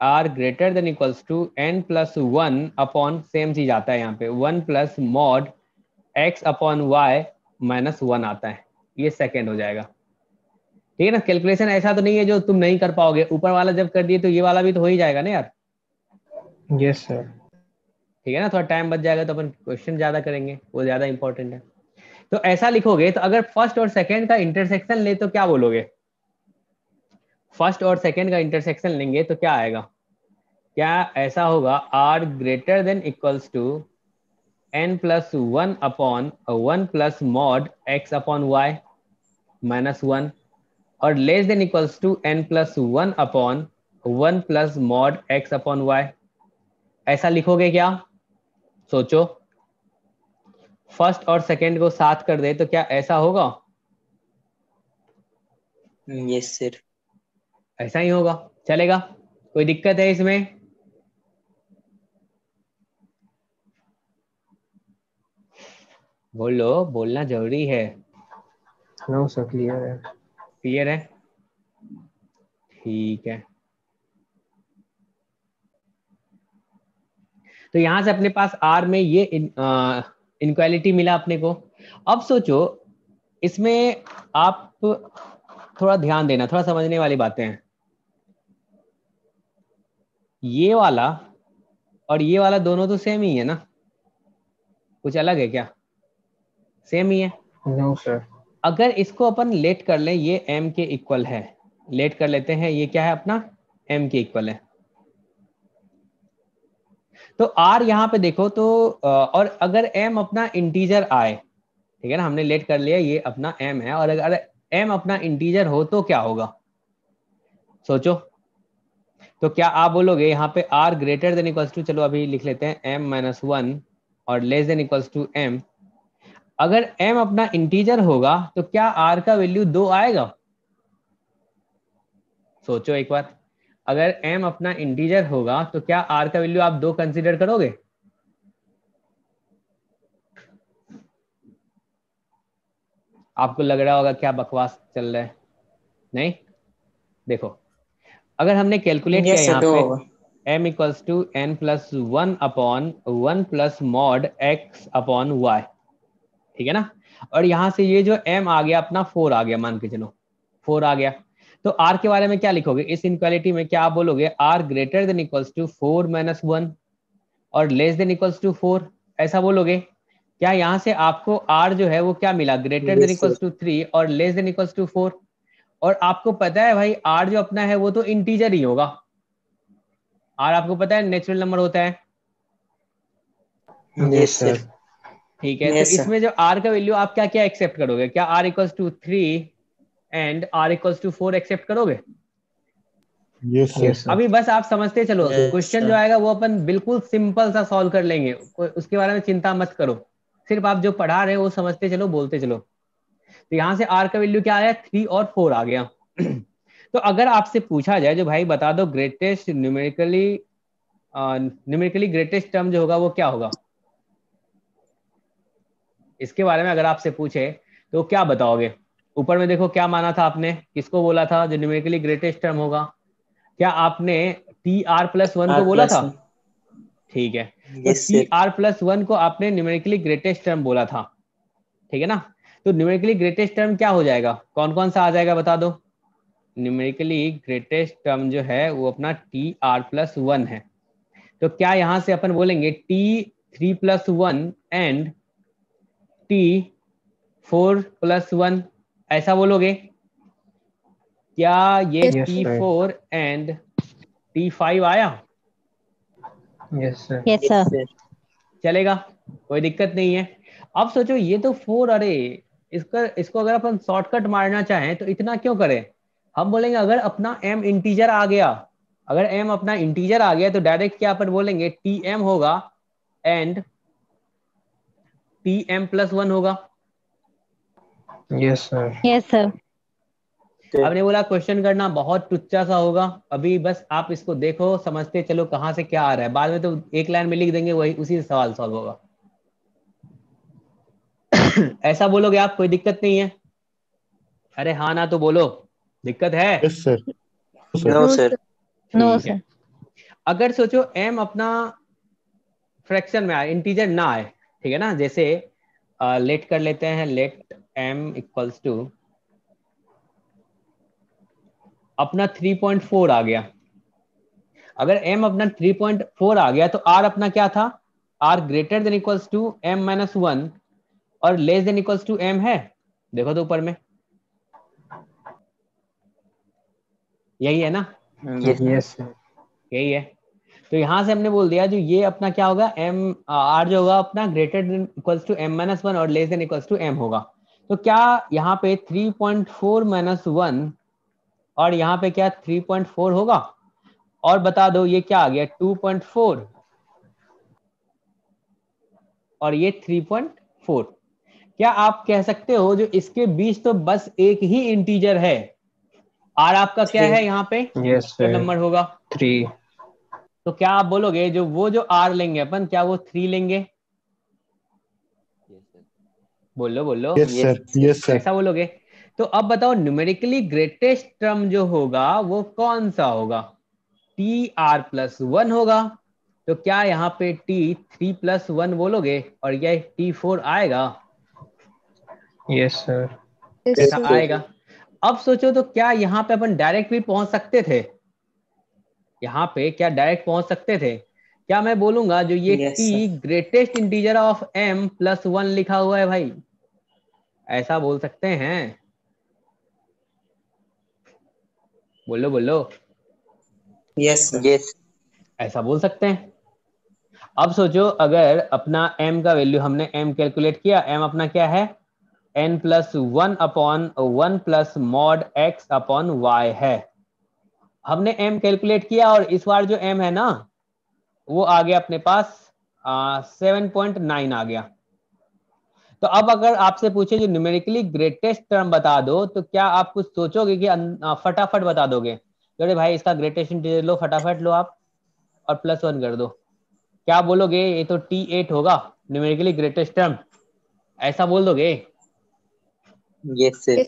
R greater than equals to n plus one upon same चीज़ आता है यहाँ पे। One plus mod x upon y minus one आता है। ये सेकेंड हो जाएगा। ठीक है ना? कैलकुलेशन ऐसा तो नहीं है जो तुम नहीं कर पाओगे। ऊपर वाला जब कर दिए तो ये वाला भी तो हो ही जाएगा ना यार। Yes, sir. ठीक है ना? थोड़ा टाइम बच जाएगा तो अपन क्वेश्चन ज़्यादा करेंगे। वो ज़्यादा इंपॉर्टेंट है। तो ऐसा लिखोगे तो अगर फ़र्स्ट और सेकेंड का इंटरसेक्शन ले तो क्या बोलोगे? फ़र्स्ट और सेकेंड का इंटरसेक्शन लेंगे तो क्या आएगा? क्या ऐसा होगा? R greater than equals to n plus one upon one plus mod x upon y minus one और less than equals to n plus one upon one plus mod x upon y ऐसा लिखोगे क्या? सोचो। First और second को साथ कर दे तो क्या ऐसा होगा? यस सर ऐसा ही होगा। चलेगा? कोई दिक्कत है इसमें? बोलो बोलना ज़रूरी है। No, sir. Clear है. क्लियर है? ठीक है। तो यहाँ से अपने पास आर में ये इनक्वालिटी मिला अपने को। अब सोचो इसमें आप थोड़ा ध्यान देना थोड़ा समझने वाली बातें हैं। ये वाला और ये वाला दोनों तो सेम ही है ना? कुछ अलग है क्या? सेम ही है। No, sir. अगर इसको अपन लेट कर लें ये m के इक्वल है। लेट कर लेते हैं ये क्या है अपना? m के इक्वल है। तो r यहाँ पे देखो तो और अगर m अपना इंटीजर आए ठीक है ना हमने लेट कर लिया ये अपना m है और अगर m अपना इंटीजर हो तो क्या होगा? सोचो। तो क्या आप बोलोगे यहाँ पे r greater than equals to चलो अभी लिख लेते हैं m माइनस वन और less than equals to m अगर m अपना इंटीजर होगा तो क्या r का वैल्यू दो आएगा? सोचो एक बार अगर m अपना इंटीजर होगा तो क्या r का वैल्यू आप दो कंसीडर करोगे? आपको लग रहा होगा क्या बकवास चल रहा है? नहीं? देखो अगर हमने कैलकुलेट किया यहाँ पे m equals to n plus one upon one plus mod x upon y ठीक है ना? और यहाँ से ये जो m आ गया अपना फोर आ गया मान के चलो। फोर आ गया। तो r के बारे में क्या लिखोगे? इस इनक्वालिटी में क्या आप बोलोगे? R greater than equals to four minus one और less than equals to four ऐसा बोलोगे? क्या यहाँ से आपको r जो है वो क्या मिला? Greater than Yes, equals to three और less than equals to four और आपको पता है भाई r जो अपना है वो तो इंटीजर ही होगा। R आपको पता है नेचुरल नंबर होता है। सर ठीक है Yes, तो इसमें जो आर का वैल्यू आप क्या क्या एक्सेप्ट करोगे? क्या r equals to three and r equals to four except करोगे? Yes, sir. Yes, अभी बस आप समझते चलो क्वेश्चन sir. जो आएगा वो अपन बिल्कुल सिंपल सा सॉल्व कर लेंगे। उसके बारे में चिंता मत करो। सिर्फ़ आप जो पढ़ा रहे हो वो समझते चलो बोलते चलो। तो यहाँ से आर का वैल्यू क्या आया थ्री और फोर आ गया। *clears throat* तो अगर आपसे पूछा जाए जो भाई बता दो greatest numerically numerically greatest term जो होगा वो क्या होगा? इसके बारे में अगर आपसे पूछे तो क्या बताओगे? ऊपर में देखो क्या माना था आपने? किसको बोला था जो न्यूमेरिकली ग्रेटेस्ट टर्म होगा? क्या आपने टी आर प्लस वन को बोला था? ठीक है। तो टी आर प्लस वन को आपने न्यूमेरिकली ग्रेटेस्ट टर्म बोला था। ठीक है ना? तो न्यूमेरिकली ग्रेटेस्ट टर्म क्या हो जाएगा? कौन कौन सा आ जाएगा बता दो। न्यूमेरिकली ग्रेटेस्ट टर्म जो है वो अपना टी आर प्लस वन है। तो क्या यहाँ से अपन बोलेंगे T three plus one and T four plus one ऐसा बोलोगे? क्या ये T four and T five आया? Yes, sir. Yes. चलेगा कोई दिक्कत नहीं है। अब सोचो ये तो फोर अरे इसका इसको अगर अपन शॉर्टकट मारना चाहें तो इतना क्यों करें? हम बोलेंगे अगर अपना m इंटीजर आ गया अगर m अपना इंटीजर आ गया तो डायरेक्ट क्या अपन बोलेंगे? टी एम होगा and T M plus one होगा Yes, sir. Yes, sir. आपने बोला क्वेश्चन करना बहुत टुच्चा सा होगा अभी बस आप इसको देखो समझते चलो कहाँ से क्या आ रहा है बाद में तो एक लाइन में लिख देंगे वही उसी से सवाल सॉल्व होगा *coughs* ऐसा बोलोगे आप कोई दिक्कत नहीं है अरे हाँ ना तो बोलो दिक्कत है Yes, sir. No, sir. No, sir. अगर सोचो m अपना फ्रैक्शन में आए इंटीजर ना आए ठीक है ना? जैसे लेट कर लेते हैं लेट m इक्वल्स टू अपना 3.4 आ गया। अगर m अपना 3.4 आ गया तो r अपना क्या था? r greater than equals to m minus one और less than equals to m है। देखो तो ऊपर में। यही है ना? Yes. Yes, यही है। तो यहाँ से हमने बोल दिया जो ये अपना क्या होगा एम आर जो होगा अपना greater than equals to m minus one और less than equals to m होगा। तो क्या यहाँ पे 3.4 माइनस वन और यहाँ पे क्या 3.4 होगा? और बता दो ये क्या आ गया 2.4 और ये 3.4 क्या आप कह सकते हो जो इसके बीच तो बस एक ही इंटीजर है? आर आपका क्या है यहाँ पे? नंबर होगा? Three. तो क्या आप बोलोगे जो वो जो आर लेंगे अपन क्या वो थ्री लेंगे? बोलो बोलो. Yes, sir. ऐसा बोलोगे? तो अब बताओ न्यूमेरिकली ग्रेटेस्ट टर्म जो होगा वो कौन सा होगा? टी आर प्लस वन होगा। तो क्या यहाँ पे टी थ्री प्लस वन बोलोगे और यह टी फोर आएगा? यस सर आएगा? अब सोचो तो क्या यहाँ पे अपन डायरेक्ट भी पहुँच सकते थे? यहाँ पे क्या डायरेक्ट पहुँच सकते थे? क्या मैं बोलूँगा जो ये Yes, T greatest integer of M plus one लिखा हुआ है भाई। ऐसा बोल सकते हैं। बोलो बोलो। Yes. sir. Yes. ऐसा बोल सकते हैं। अब सोचो अगर अपना m का वैल्यू हमने m कैलकुलेट किया m अपना क्या है? N plus one upon one plus mod x upon y है। हमने m कैलकुलेट किया और इस बार जो m है ना वो आ गया अपने पास सेवन पॉइंट नाइन आ गया। तो अब अगर आपसे पूछे जो न्यूमेरिकली ग्रेटेस्ट टर्म बता दो तो क्या आप कुछ सोचोगे कि फटाफट बता दोगे? अरे भाई इसका ग्रेटेस्ट इंटीजर लो फटाफट लो आप और प्लस वन कर दो। क्या बोलोगे? ये तो टी एट होगा न्यूमेरिकली ग्रेटेस्ट टर्म ऐसा बोल दोगे. Yes, sir.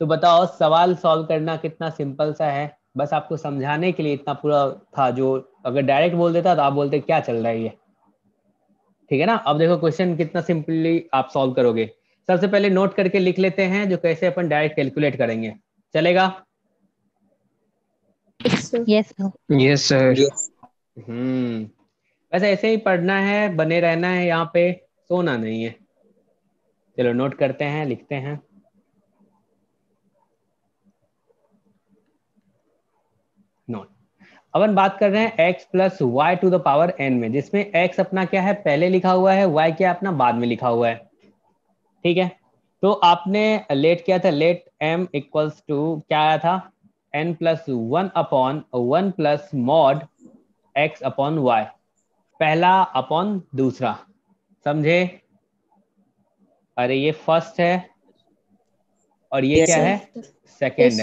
तो बताओ सवाल सॉल्व करना कितना सिंपल सा है? बस आपको समझाने के लिए इतना पूरा था जो अगर डायरेक्ट बोल देता तो आप बोलते क्या चल रहा है ये? ठीक है ना? अब देखो क्वेश्चन कितना सिंपली आप सॉल्व करोगे। सबसे पहले नोट करके लिख लेते हैं जो कैसे अपन डायरेक्ट कैलकुलेट करेंगे। चलेगा. Yes, sir. Yes. हम्म। बस ऐसे ही पढ़ना है बने रहना है यहाँ पे सोना नहीं है। चलो नोट करते हैं लिखते हैं नोट अपन बात कर रहे हैं x plus Y to the power N में जिसमें x अपना क्या है? पहले लिखा हुआ है y क्या अपना बाद में लिखा हुआ है। ठीक है? तो आपने लेट किया था लेट m इक्वल्स टू क्या आया था? n plus one upon one plus mod X upon Y पहला अपॉन दूसरा। समझे? अरे ये फ़र्स्ट है और ये Yes, क्या sir. है? Second Yes.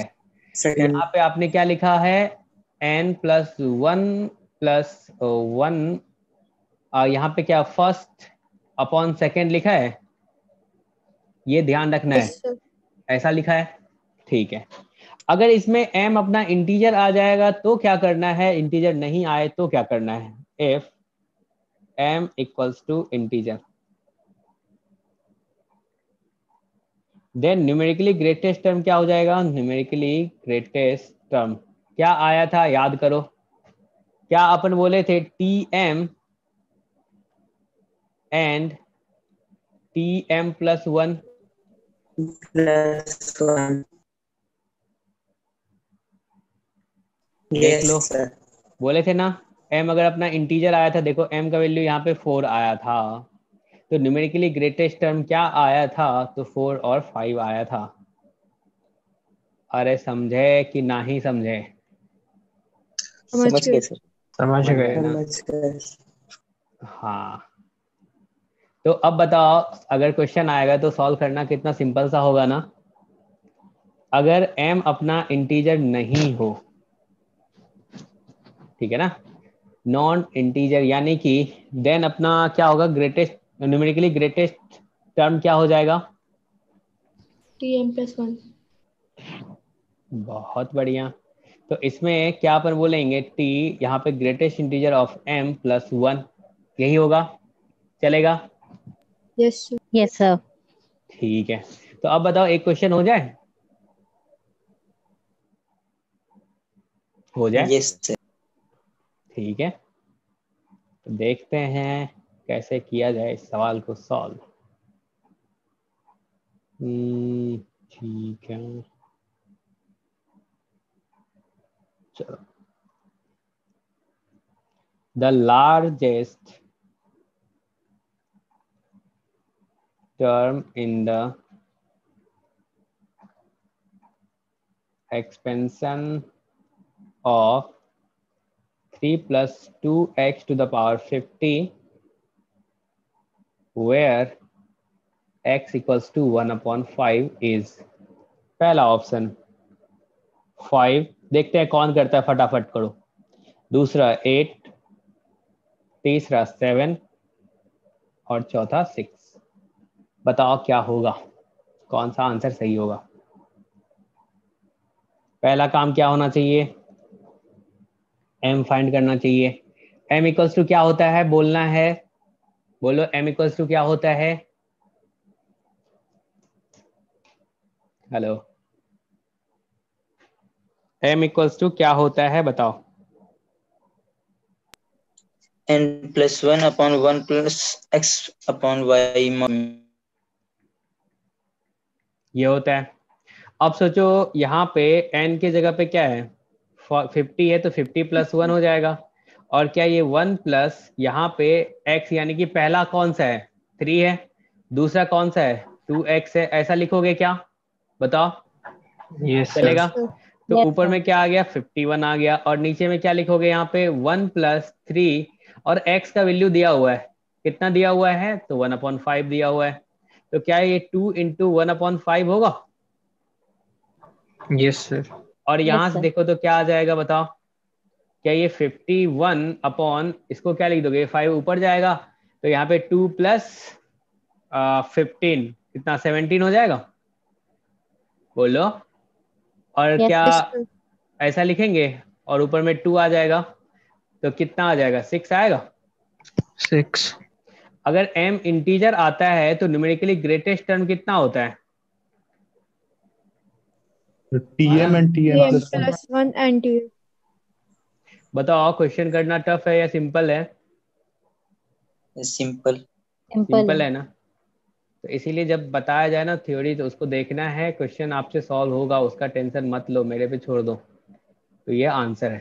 है। यहाँ पे आपने क्या लिखा है? N plus one plus one यहाँ पे क्या फ़र्स्ट अपॉन सेकेंड लिखा है? ये ध्यान रखना है। ऐसा लिखा है? ठीक है। अगर इसमें m अपना इंटीजर आ जाएगा तो क्या करना है? इंटीजर नहीं आए तो क्या करना है? If m equals to integer then numerically greatest term क्या हो जाएगा? न्यूमेरिकली ग्रेटेस्ट टर्म क्या आया था याद करो। क्या अपन बोले थे T M and T M plus one plus one. देख लो। बोले थे ना एम अगर अपना इंटीजर आया था देखो एम का वैल्यू यहाँ पे फोर आया था। तो न्यूमेरिकली ग्रेटेस्ट टर्म क्या आया था? तो फोर और फाइव आया था। अरे समझे कि ना ही समझ? समझ गए सर। समझ गए समझ गए। हाँ। तो अब बताओ अगर क्वेश्चन आएगा तो सॉल्व करना कितना सिंपल सा होगा ना? अगर m अपना इंटीजर नहीं हो ठीक है ना? नॉन इंटीजर यानी कि देन अपना क्या होगा? ग्रेटेस्ट न्यूमेरिकली ग्रेटेस्ट टर्म क्या हो जाएगा? टी एम प्लस वन बहुत बढ़िया। तो इसमें क्या पर बोलेंगे? T यहाँ पे greatest integer of m plus one यही होगा? चलेगा? Yes Yes, sir. ठीक है। तो अब बताओ एक क्वेश्चन हो जाए? हो जाए? यस सर ठीक है। तो देखते हैं कैसे किया जाए इस सवाल को सॉल्व हम्म, ठीक है। the largest term in the expansion of 3 plus 2x to the power 50 where x equals to 1 upon 5 is pala option. 5 देखते हैं कौन करता है फटाफट करो। दूसरा एट तीसरा सेवन और चौथा सिक्स बताओ क्या होगा? कौन सा आंसर सही होगा? पहला काम क्या होना चाहिए? एम फाइंड करना चाहिए। M इक्वल्स टू क्या होता है? बोलना है। बोलो, m इक्वल्स टू क्या होता है? हेलो m इक्वल्स टू क्या होता है बताओ। N plus 1 upon 1 plus x upon y mo- ये होता है। अब सोचो यहाँ पे n की जगह पे क्या है? फिफ्टी है तो फिफ्टी प्लस वन हो जाएगा। और क्या ये वन प्लस यहाँ पे x यानी कि पहला कौन सा है? थ्री है। दूसरा कौन सा है? टू एक्स है। ऐसा लिखोगे क्या? बताओ। यस चलेगा? sir. तो ऊपर. में क्या आ गया? फिफ्टी वन आ गया और नीचे में क्या लिखोगे? यहाँ पे वन प्लस थ्री और x का वैल्यू दिया हुआ है। कितना दिया हुआ है? तो वन अपॉन फाइव दिया हुआ है। तो क्या ये two into one upon five होगा? यस सर और यहाँ Yes, से. देखो तो क्या आ जाएगा बताओ। क्या ये फिफ्टी वन अपॉन इसको क्या लिख दोगे? फाइव ऊपर जाएगा। तो यहाँ पे टू प्लस फिफ्टीन कितना? सेवनटीन हो जाएगा? बोलो। और Yes, क्या. ऐसा लिखेंगे? और ऊपर में टू आ जाएगा। तो कितना आ जाएगा? सिक्स आएगा? सिक्स अगर m इंटीजर आता है तो न्यूमेरिकली ग्रेटेस्ट टर्म कितना होता है? TM and plus वन बताओ क्वेश्चन करना टफ है या सिंपल है? Simple. सिंपल है ना? तो इसीलिए जब बताया जाए ना थ्योरी तो उसको देखना है क्वेश्चन आपसे सॉल्व होगा उसका टेंशन मत लो मेरे पे छोड़ दो। तो ये आंसर है।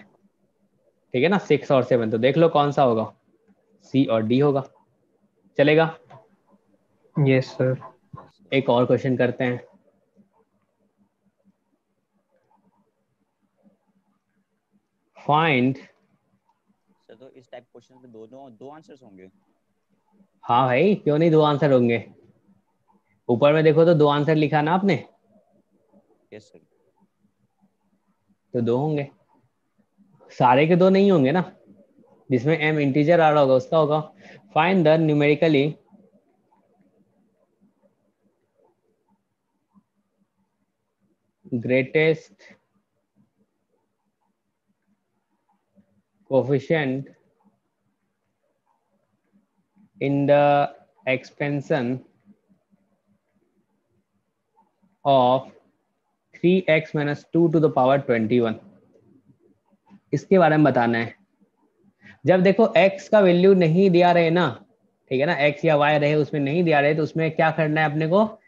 ठीक है ना? सिक्स और सेवन तो देख लो कौन सा होगा। सी और डी होगा। चलेगा? यस yes, सर एक और क्वेश्चन करते हैं। फाइंड तो इस टाइप क्वेश्चन में दोनों दो आंसर्स होंगे। हाँ भाई क्यों नहीं दो आंसर होंगे? ऊपर में देखो तो दो आंसर लिखा ना आपने? यस सर तो दो होंगे। सारे के दो नहीं होंगे ना? जिसमें एम इंटीजर आ रहा होगा उसका होगा। Find the numerically greatest coefficient in the expansion of 3x minus 2 to the power 21 इसके बारे में बताना है। जब देखो x का वैल्यू नहीं दिया रहे ना ठीक है ना x या y रहे उसमें नहीं दिया रहे तो उसमें क्या करना है अपने को?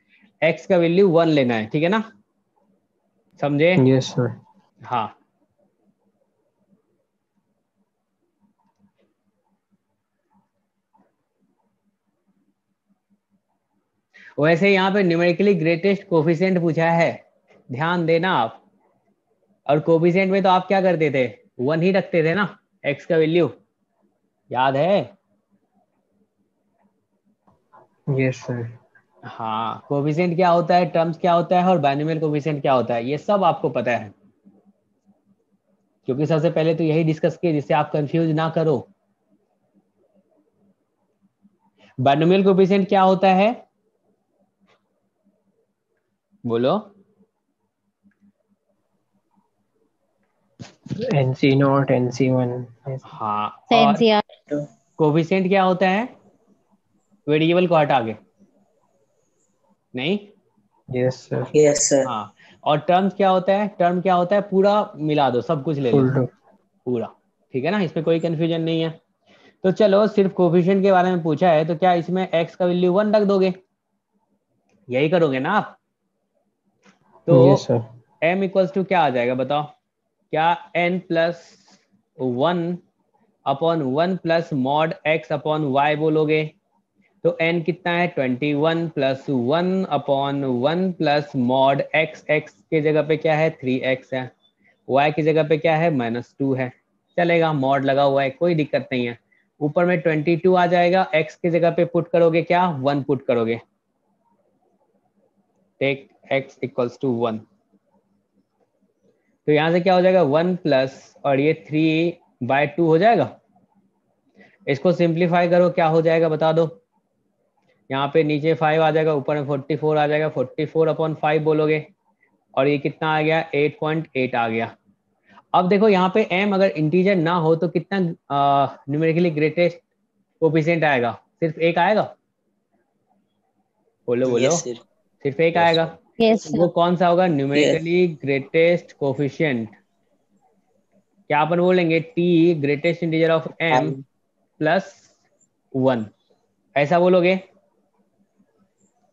x का वैल्यू वन लेना है ठीक है ना? समझे? यस सर हाँ। वैसे यहाँ पे न्यूमेरिकली ग्रेटेस्ट कोफिशेंट पूछा है। ध्यान देना आप। और कोफिशिएंट में तो आप क्या करते थे? वन ही रखते थे ना? एक्स का वैल्यू याद है? Yes, sir. हाँ कोफिशिएंट क्या होता है? टर्म्स क्या होता है? और बाइनोमियल कोफिशिएंट क्या होता है? ये सब आपको पता है। क्योंकि सबसे पहले तो यही डिस्कस किए जिससे आप कंफ्यूज ना करो। बाइनोमियल कोफिशिएंट क्या होता है? बोलो। NC naught, NC1. Yes. हाँ और कोफिशिएंट क्या होता है? वेरिएबल को हटा के। नहीं? Yes, sir. Yes, sir. हाँ और टर्म्स क्या होता है? टर्म क्या होता है? पूरा मिला दो सब कुछ ले लो। पूरा। ठीक है ना? इसमें कोई कंफ्यूजन नहीं है। तो चलो सिर्फ़ कोफिशिएंट के बारे में पूछा है तो क्या इसमें एक्स का वैल्यू वन रख दोगे? यही करोगे ना आप? तो m इक्वल्स टू क्या आ जाएगा बताओ? क्या n plus one upon one plus mod x upon Y बोलोगे? तो n कितना है? Twenty one plus one upon one plus mod x x के जगह पे क्या है? थ्री एक्स है। वाई की जगह पे क्या है? माइनस टू है। चलेगा मॉड लगा हुआ है कोई दिक्कत नहीं है। ऊपर में ट्वेंटी टू आ जाएगा एक्स की जगह पे पुट करोगे क्या? वन पुट करोगे। Take x equals to one तो यहाँ से क्या हो जाएगा? वन प्लस और ये थ्री बाय टू हो जाएगा? इसको सिंप्लीफाई करो क्या हो जाएगा बता दो। यहाँ पे नीचे फाइव आ जाएगा ऊपर में फोर्टी फोर आ जाएगा। फोर्टी फोर अपॉन फाइव बोलोगे और ये कितना आ गया? एट पॉइंट एट आ गया। अब देखो यहाँ पे m अगर इंटीजर ना हो तो कितना न्यूमेरिकली ग्रेटेस्ट कोफिशिएंट आएगा? सिर्फ़ एक आएगा? बोलो बोलो। Yes, सिर्फ़ एक Yes, आएगा? Yes, वो कौन सा होगा? न्यूमेरिकली ग्रेटेस्ट कोफिशियंट क्या अपन बोलेंगे? T greatest integer of M plus one ऐसा बोलोगे?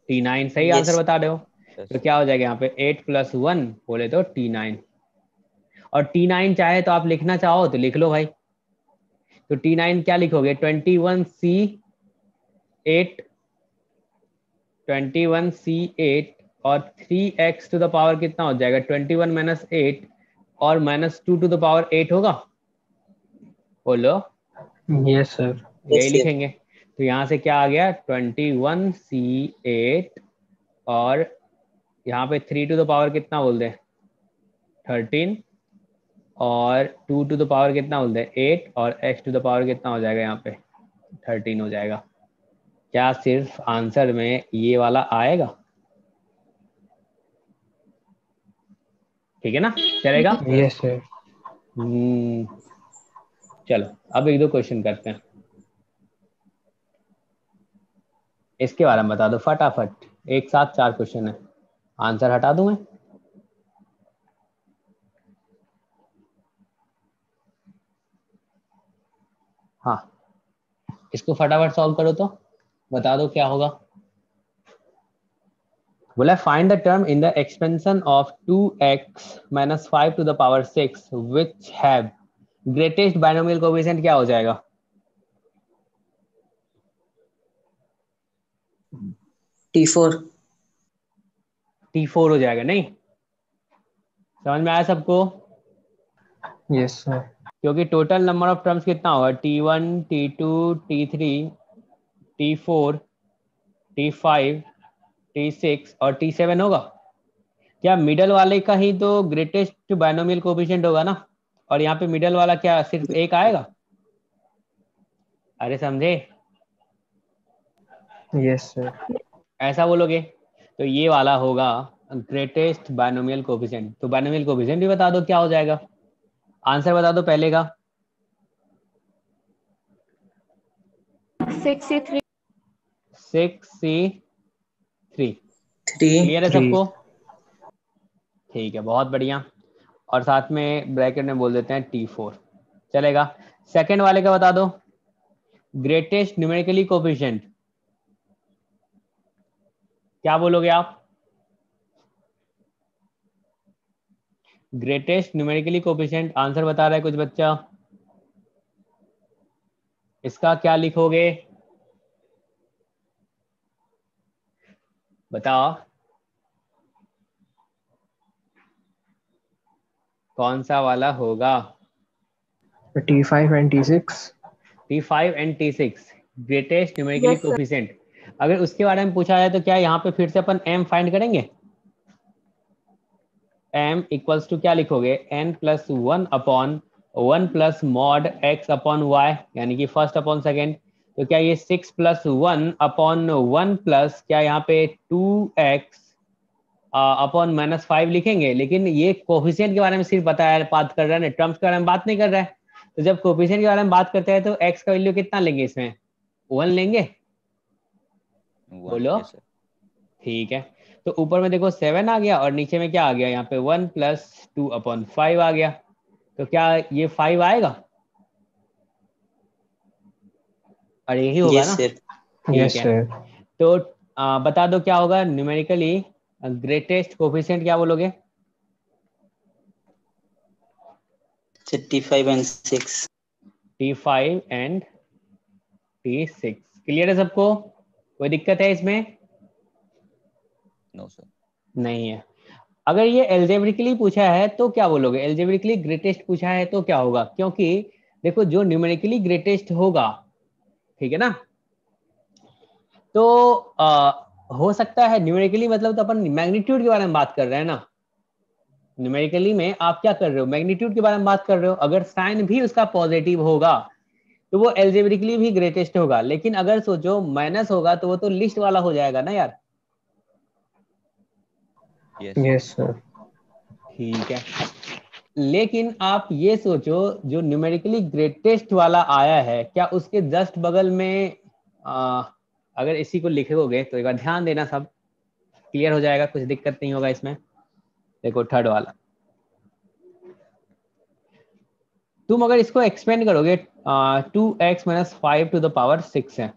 टी नाइन सही Yes. आंसर बता रहे हो। Yes. तो क्या हो जाएगा यहाँ पे? एट प्लस वन बोले तो टी नाइन और टी नाइन चाहे तो आप लिखना चाहो तो लिख लो भाई। तो टी नाइन क्या लिखोगे? Twenty one C eight twenty one C eight और three X to the power कितना हो जाएगा? ट्वेंटी वन माइनस एट और minus two to the power eight होगा? बोलो। यस सर यही लिखेंगे। तो यहाँ से क्या आ गया? ट्वेंटी वन सी एट और यहाँ पे थ्री टू द पावर कितना बोल दे? थर्टीन और टू टू द पावर कितना बोल दे? एट और एक्स टू द पावर कितना हो जाएगा यहाँ पे? थर्टीन हो जाएगा। क्या सिर्फ़ आंसर में ये वाला आएगा? ठीक है ना? चलेगा? Yes, sir. हम्म, चलो अब एक दो क्वेश्चन करते हैं। इसके बारे में बता दो फटाफट। एक साथ चार क्वेश्चन है। आंसर हटा दूँ मैं? हाँ। इसको फटाफट सॉल्व करो तो। बता दो क्या होगा। बोला find the term in the expansion of two X minus five to the power six which है ग्रेटेस्ट बायनोमियल कोविशन क्या हो जाएगा? टी फोर टी फोर हो जाएगा नहीं? समझ में आया सबको? यस yes, सर क्योंकि टोटल नंबर ऑफ़ टर्म्स कितना होगा? T one T two T three T four T five T5 T6 और टी सेवन होगा। क्या मिडल वाले का ही तो ग्रेटेस्ट बाइनोमियल कोफिशिएंट होगा ना? और यहाँ पे मिडल वाला क्या सिर्फ़ एक आएगा? अरे समझे? Yes, sir. ऐसा बोलोगे? तो ये वाला होगा ग्रेटेस्ट बाइनोमियल कोफिशिएंट तो बाइनोमियल कोफिशिएंट भी बता दो क्या हो जाएगा? आंसर बता दो पहले का. Six C three Three. Clear है सबको? ठीक है बहुत बढ़िया। और साथ में ब्रैकेट में बोल देते हैं टी फोर चलेगा। सेकंड वाले का बता दो। ग्रेटेस्ट न्यूमेरिकली कोफिशिएंट क्या बोलोगे आप? ग्रेटेस्ट न्यूमेरिकली कोफिशिएंट आंसर बता रहा है कुछ बच्चा। इसका क्या लिखोगे? बताओ। कौन सा वाला होगा? T5 and T6. T5 and T6 greatest numerically. Coefficient अगर उसके बारे में पूछा जाए तो क्या यहाँ पे फिर से अपन m फाइंड करेंगे? M इक्वल्स टू क्या लिखोगे? N plus one upon one plus mod x upon y यानी कि फ़र्स्ट अपॉन सेकेंड तो क्या ये six plus one upon one plus क्या यहाँ पे two X upon minus five लिखेंगे? लेकिन ये कोफिशिएंट के बारे में सिर्फ़ बताया बात कर रहा है टर्म्स के बारे में बात नहीं कर रहा है। तो जब कोफिशिएंट के बारे में बात करते हैं तो एक्स का वैल्यू कितना लेंगे इसमें? वन लेंगे? बोलो। ठीक है। तो ऊपर में देखो सेवन आ गया और नीचे में क्या आ गया? यहाँ पे one plus two upon five आ गया। तो क्या ये फाइव आएगा? और यही होगा yes ना? ठीक Yes, तो आ, बता दो क्या होगा न्यूमेरिकली ग्रेटेस्ट कोफिशिएंट क्या बोलोगे? So T5 and 6 T5 and T6 clear है सबको? कोई दिक्कत है इसमें? No No, sir. नहीं है। अगर ये एल्जेब्रिकली पूछा है तो क्या बोलोगे? एल्जेब्रिकली ग्रेटेस्ट पूछा है तो क्या होगा? क्योंकि देखो जो न्यूमेरिकली ग्रेटेस्ट होगा ठीक है ना? तो आ, हो सकता है न्यूमेरिकली मतलब तो अपन मैग्नीट्यूड के बारे में बात कर रहे हैं ना? न्यूमेरिकली में आप क्या कर रहे हो? मैग्नीट्यूड के बारे में बात कर रहे हो। अगर साइन भी उसका पॉजिटिव होगा तो वो एल्जेब्रिकली भी ग्रेटेस्ट होगा। लेकिन अगर सोचो माइनस होगा तो वो तो लिस्ट वाला हो जाएगा ना यार? Yes. Yes, sir. ठीक है। लेकिन आप ये सोचो जो न्यूमेरिकली ग्रेटेस्ट वाला आया है क्या उसके जस्ट बगल में आ, अगर इसी को लिखोगे तो एक बार ध्यान देना सब। क्लियर हो जाएगा कुछ दिक्कत नहीं होगा इसमें। देखो थर्ड वाला। तुम अगर इसको एक्सपेंड करोगे two X minus five to the power six है।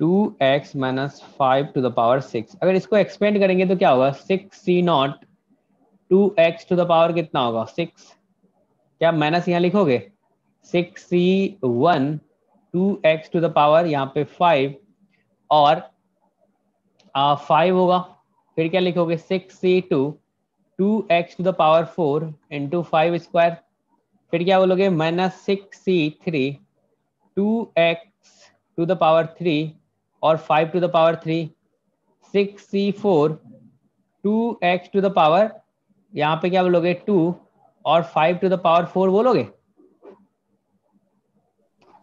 Two X minus five to the power six अगर इसको एक्सपेंड करेंगे तो क्या होगा? Six C not two X to the power कितना होगा? सिक्स। क्या माइनस यहाँ लिखोगे? Six C one, two X to the power यहाँ पे फाइव। और फाइव होगा। फिर क्या लिखोगे? Six C two two X to the power four into five square फिर क्या बोलोगे? Minus six C three, two X to the power three और five to the power three. Six C four, two X to the power यहाँ पे क्या बोलोगे? Two और five to the power four बोलोगे?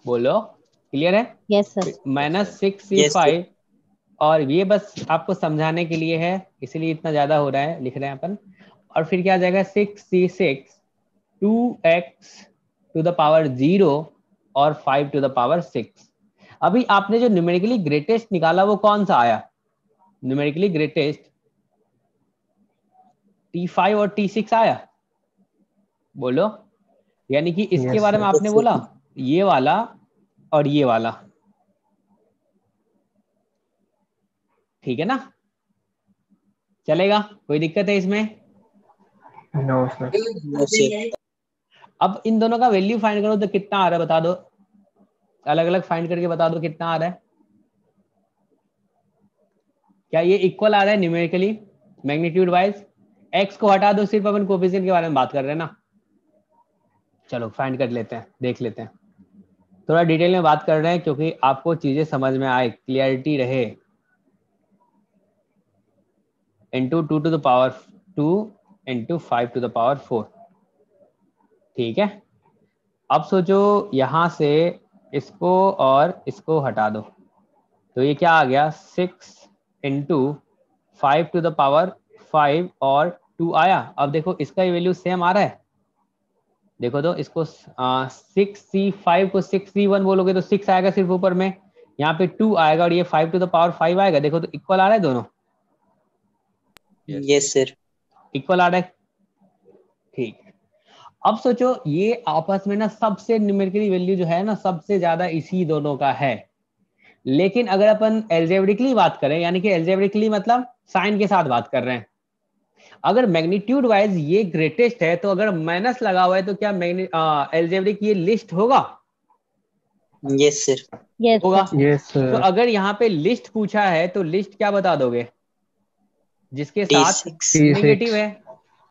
बोलो। क्लियर है? Yes sir. Minus six C five और ये बस आपको समझाने के लिए है इसलिए इतना ज़्यादा हो रहा है लिख रहे हैं अपन। और फिर क्या आ जाएगा? Six C six two X to the power zero और five to the power six अभी आपने जो न्यूमेरिकली ग्रेटेस्ट निकाला वो कौन सा आया? न्यूमेरिकली ग्रेटेस्ट टी फाइव और टी सिक्स आया? बोलो। यानी कि इसके Yes, बारे में आपने बोला ये वाला और ये वाला। ठीक है ना? चलेगा? कोई दिक्कत है इसमें? No, no अब इन दोनों का वैल्यू फाइंड करो तो कितना आ रहा है बता दो। अलग अलग फाइंड करके बता दो कितना आ रहा है। क्या ये इक्वल आ रहा है न्यूमेरिकली मैग्नीट्यूड वाइज एक्स को हटा दो, सिर्फ़ अपन कोफिशिएंट के बारे में बात कर रहे हैं ना। चलो फाइंड कर लेते हैं, देख लेते हैं। थोड़ा डिटेल में बात कर रहे हैं, क्योंकि आपको चीज़ें समझ में आए क्लियरिटी रहे। Into two to the power two into five to the power four ठीक है? अब सोचो, यहाँ से इसको और इसको हटा दो। तो ये क्या आ गया? Six into five to the power five और टू आया। अब देखो इसका वैल्यू सेम आ रहा है। देखो तो इसको सिक्स सी फाइव को सिक्स सी वन बोलोगे तो सिक्स आएगा सिर्फ़ ऊपर में। यहाँ पे टू आएगा और ये five to the power five आएगा। देखो तो इक्वल आ रहा है दोनों? Yes sir. इक्वल आ रहा है? ठीक। अब सोचो ये आपस में ना सबसे न्यूमेरिकली वैल्यू जो है ना सबसे ज़्यादा इसी दोनों का है। लेकिन अगर अपन एल्जेब्रिकली बात करें यानी कि एल्जेब्रिकली मतलब साइन के साथ बात कर रहे हैं। अगर मैग्नीट्यूड वाइज ये ग्रेटेस्ट है तो अगर माइनस लगा हुआ है तो क्या एल्जेब्रिक ये लिस्ट होगा Yes, sir. Yes. होगा Yes, तो अगर यहाँ पे लिस्ट पूछा है तो लिस्ट क्या बता दोगे जिसके साथ T6. T6. नेगेटिव है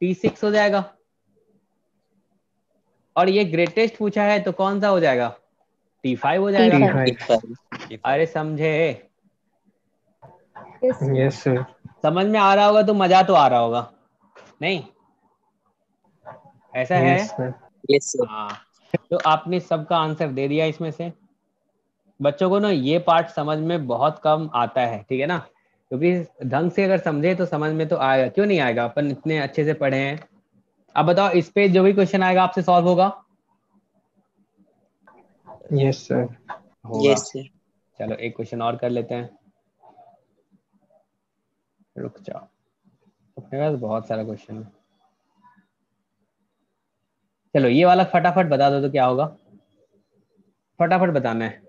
टी सिक्स हो जाएगा और ये ग्रेटेस्ट पूछा है तो कौन सा हो जाएगा टी फाइव हो जाएगा T5. T5. अरे समझे. Yes, sir. समझ में आ रहा होगा तो मज़ा तो आ रहा होगा। नहीं? ऐसा है? Yes, sir. Yes, हाँ। तो आपने सबका आंसर दे दिया इसमें से। बच्चों को ना ये पार्ट समझ में बहुत कम आता है ठीक है ना? क्योंकि ढंग से अगर समझे तो समझ में तो आएगा। क्यों नहीं आएगा? अपन इतने अच्छे से पढ़े हैं। अब बताओ इस पे जो भी क्वेश्चन आएगा आपसे सॉल्व होगा? Sir. होगा। Yes, sir. चलो एक क्वेश्चन और कर लेते हैं। रुक जाओ। अपने पास बहुत सारा क्वेश्चन है। चलो, ये वाला फटाफट बता दो तो क्या होगा? फटाफट बताना है।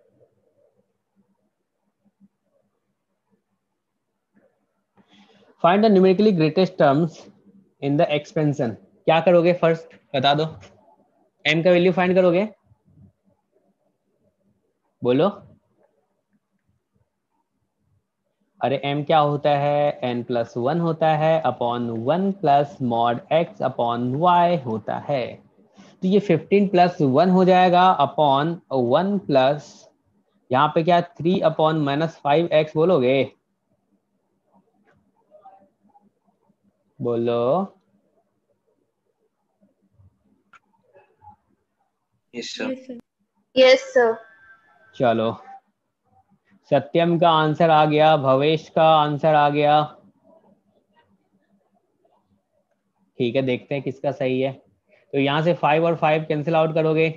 Find the numerically greatest terms in the expansion क्या करोगे फ़र्स्ट बता दो। एम का वैल्यू फाइंड करोगे? बोलो। अरे m क्या होता है? n प्लस वन होता है upon one plus mod x upon y होता है। तो ये 15 प्लस वन हो जाएगा अपॉन वन प्लस यहाँ पे क्या three upon minus five X बोलोगे? बोलो। Yes sir. Yes, sir. चलो। सत्यम का आंसर आ गया, भवेश का आंसर आ गया। ठीक है, देखते हैं किसका सही है। तो यहाँ से फाइव और फाइव कैंसिल आउट करोगे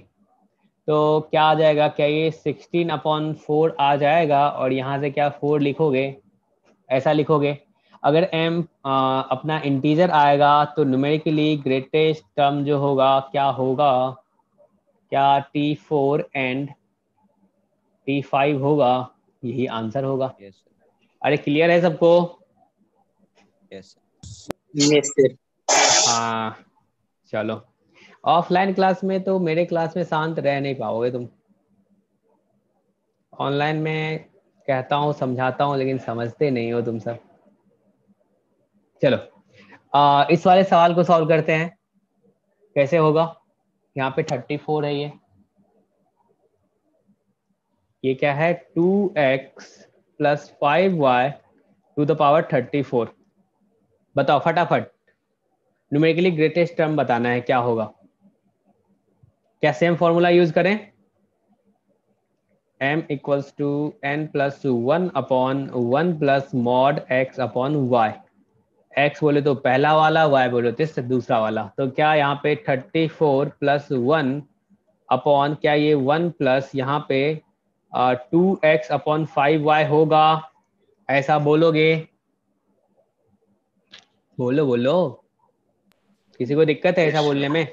तो क्या आ जाएगा? क्या ये सिक्सटीन अपॉन फोर आ जाएगा? और यहाँ से क्या फोर लिखोगे? ऐसा लिखोगे, अगर एम अपना इंटीजर आएगा तो न्यूमेरिकली ग्रेटेस्ट टर्म जो होगा, क्या होगा? क्या T four and T five होगा? यही आंसर होगा। Yes अरे क्लियर है सबको? Yes. Yes. हाँ चलो। ऑफलाइन क्लास में तो मेरे क्लास में शांत रह नहीं पाओगे तुम। ऑनलाइन में कहता हूँ समझाता हूँ लेकिन समझते नहीं हो तुम सब। चलो आ, इस वाले सवाल को सॉल्व करते हैं। कैसे होगा? यहाँ पे थर्टी फोर है ये। ये क्या है? Two X plus five Y to the power thirty four बताओ, फटाफट। न्यूमेरिकली ग्रेटेस्ट टर्म बताना है, क्या होगा? क्या सेम फॉर्मूला यूज़ करें? m equals to n plus one upon one plus mod x upon y. x बोले तो पहला वाला वाई बोले तो दूसरा वाला। तो क्या यहाँ पे thirty four plus one upon क्या ये वन प्लस यहाँ पे two X upon five Y होगा। ऐसा बोलोगे? बोलो बोलो। किसी को दिक्कत है ऐसा बोलने में?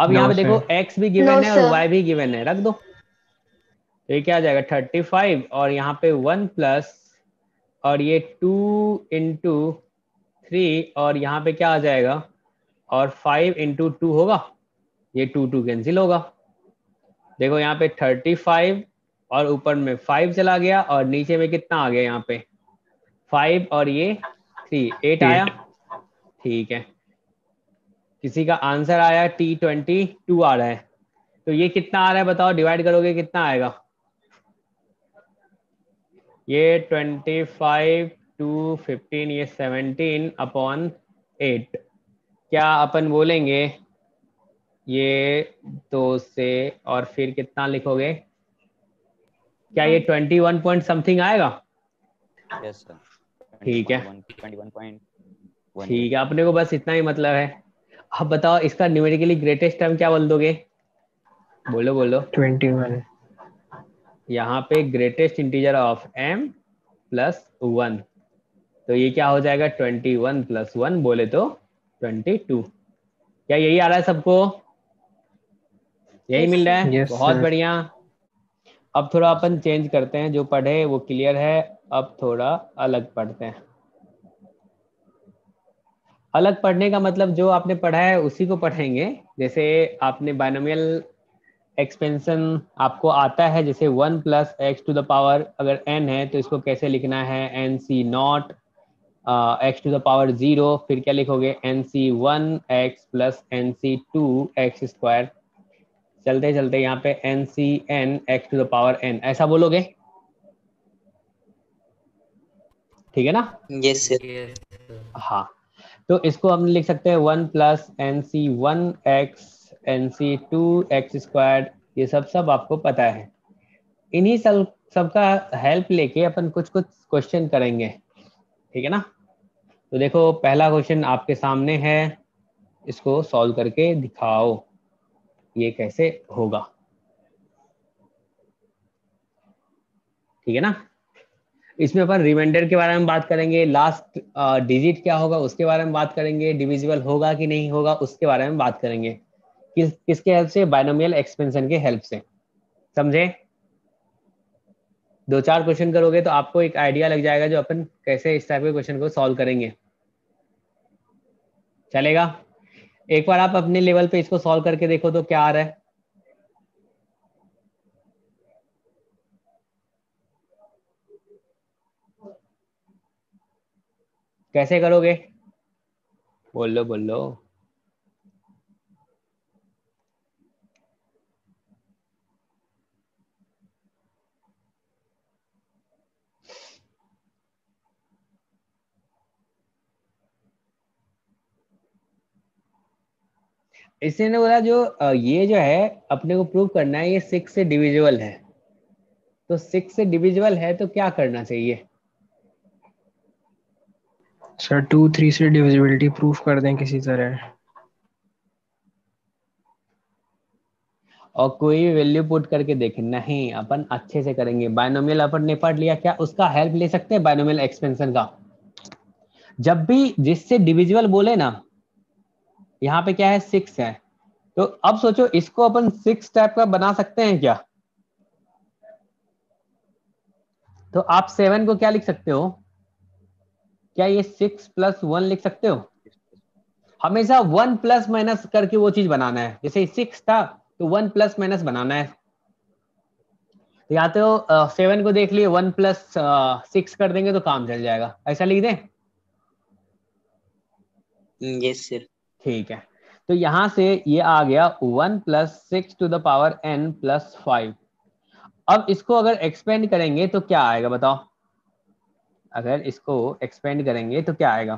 अब यहाँ पे देखो x भी गिवन No, है और y भी गिवन है। रख दो। तो ये क्या आ जाएगा? थर्टी फाइव और यहाँ पे वन प्लस और ये टू इंटू थ्री और यहाँ पे क्या आ जाएगा? और फाइव इंटू टू होगा। ये टू टू कैंसिल होगा। देखो यहाँ पे थर्टी फाइव और ऊपर में फाइव चला गया और नीचे में कितना आ गया यहाँ पे? फाइव और ये थ्री एट आया? ठीक है। किसी का आंसर आया टी ट्वेंटी टू आ रहा है। तो ये कितना आ रहा है बताओ डिवाइड करोगे कितना आएगा? ये ट्वेंटी फाइव टू फिफ्टीन ये सेवनटीन अपॉन एट क्या अपन बोलेंगे? ये दो से और फिर कितना लिखोगे? क्या ये ट्वेंटी वन पॉइंट समथिंग आएगा? Yes sir. ठीक है। ठीक है अपने को बस इतना ही मतलब है। अब बताओ इसका न्यूमेरिकली ग्रेटेस्ट टर्म क्या बोल दोगे? बोलो बोलो। 21. यहाँ पे greatest integer of M plus one तो ये क्या हो जाएगा? ट्वेंटी वन प्लस वन बोले तो ट्वेंटी टू क्या यही आ रहा है सबको? यही Yes, मिल रहा है? Yes, बहुत बढ़िया। अब थोड़ा अपन चेंज करते हैं, जो पढ़े वो क्लियर है, अब थोड़ा अलग पढ़ते हैं। अलग पढ़ने का मतलब जो आपने पढ़ा है, उसी को पढ़ेंगे। जैसे आपने बाइनोमियल एक्सपेंशन आपको आता है, जैसे one plus X to the power अगर एन है तो इसको कैसे लिखना है? N C not X to the power zero फिर क्या लिखोगे? N C one X plus n C two X square चलते चलते यहाँ पे n C n X to the power n ऐसा बोलोगे? ठीक है ना? यस yes हाँ। तो इसको हम लिख सकते हैं one plus n C one X n C two X square ये सब सब आपको पता है। इन्हीं सब सबका हेल्प लेके अपन कुछ कुछ क्वेश्चन करेंगे। ठीक है ना? तो देखो पहला क्वेश्चन आपके सामने है। इसको सॉल्व करके दिखाओ। ये कैसे होगा? ठीक है ना? इसमें अपन रिमाइंडर के बारे में बात करेंगे लास्ट डिजिट क्या होगा उसके बारे में बात करेंगे डिविजिबल होगा कि नहीं होगा उसके बारे में बात करेंगे। किस, किसके हेल्प से? बाइनोमियल एक्सपेंशन के हेल्प से। समझे? दो चार क्वेश्चन करोगे तो आपको एक आइडिया लग जाएगा जो अपन कैसे इस टाइप के क्वेश्चन को सॉल्व करेंगे। चलेगा? एक बार आप अपने लेवल पे इसको सॉल्व करके देखो तो क्या आ रहा है। कैसे करोगे? बोलो बोलो। इसने ने बोला जो ये जो है अपने को प्रूव करना है ये सिक्स से डिविजिबल है। तो सिक्स से डिविजिबल है तो क्या करना चाहिए? सर टू थ्री से डिविजिबिलिटी प्रूफ कर दें किसी तरह। और कोई भी वैल्यू पुट करके देखें नहीं अपन अच्छे से करेंगे। बायनोमियल अपन ने पढ़ लिया क्या उसका हेल्प ले सकते हैं? बायनोमियल एक्सपेंशन का। जब भी जिससे डिविजिबल बोले ना यहाँ पे क्या है? सिक्स है। तो अब सोचो, इसको अपन सिक्स टाइप का बना सकते हैं क्या? तो आप सेवन को क्या लिख सकते हो? क्या ये सिक्स प्लस वन लिख सकते हो? हमेशा वन प्लस माइनस करके वो चीज़ बनाना है। जैसे सिक्स था तो वन प्लस माइनस बनाना है। तो या तो सेवन को देख लिए वन प्लस सिक्स कर देंगे तो काम चल जाएगा। ऐसा लिख दें? Yes, sir. ठीक है। तो यहाँ से ये आ गया one plus six to the power n plus five. अब इसको अगर एक्सपेंड करेंगे तो क्या आएगा बताओ? अगर इसको एक्सपेंड करेंगे तो क्या आएगा?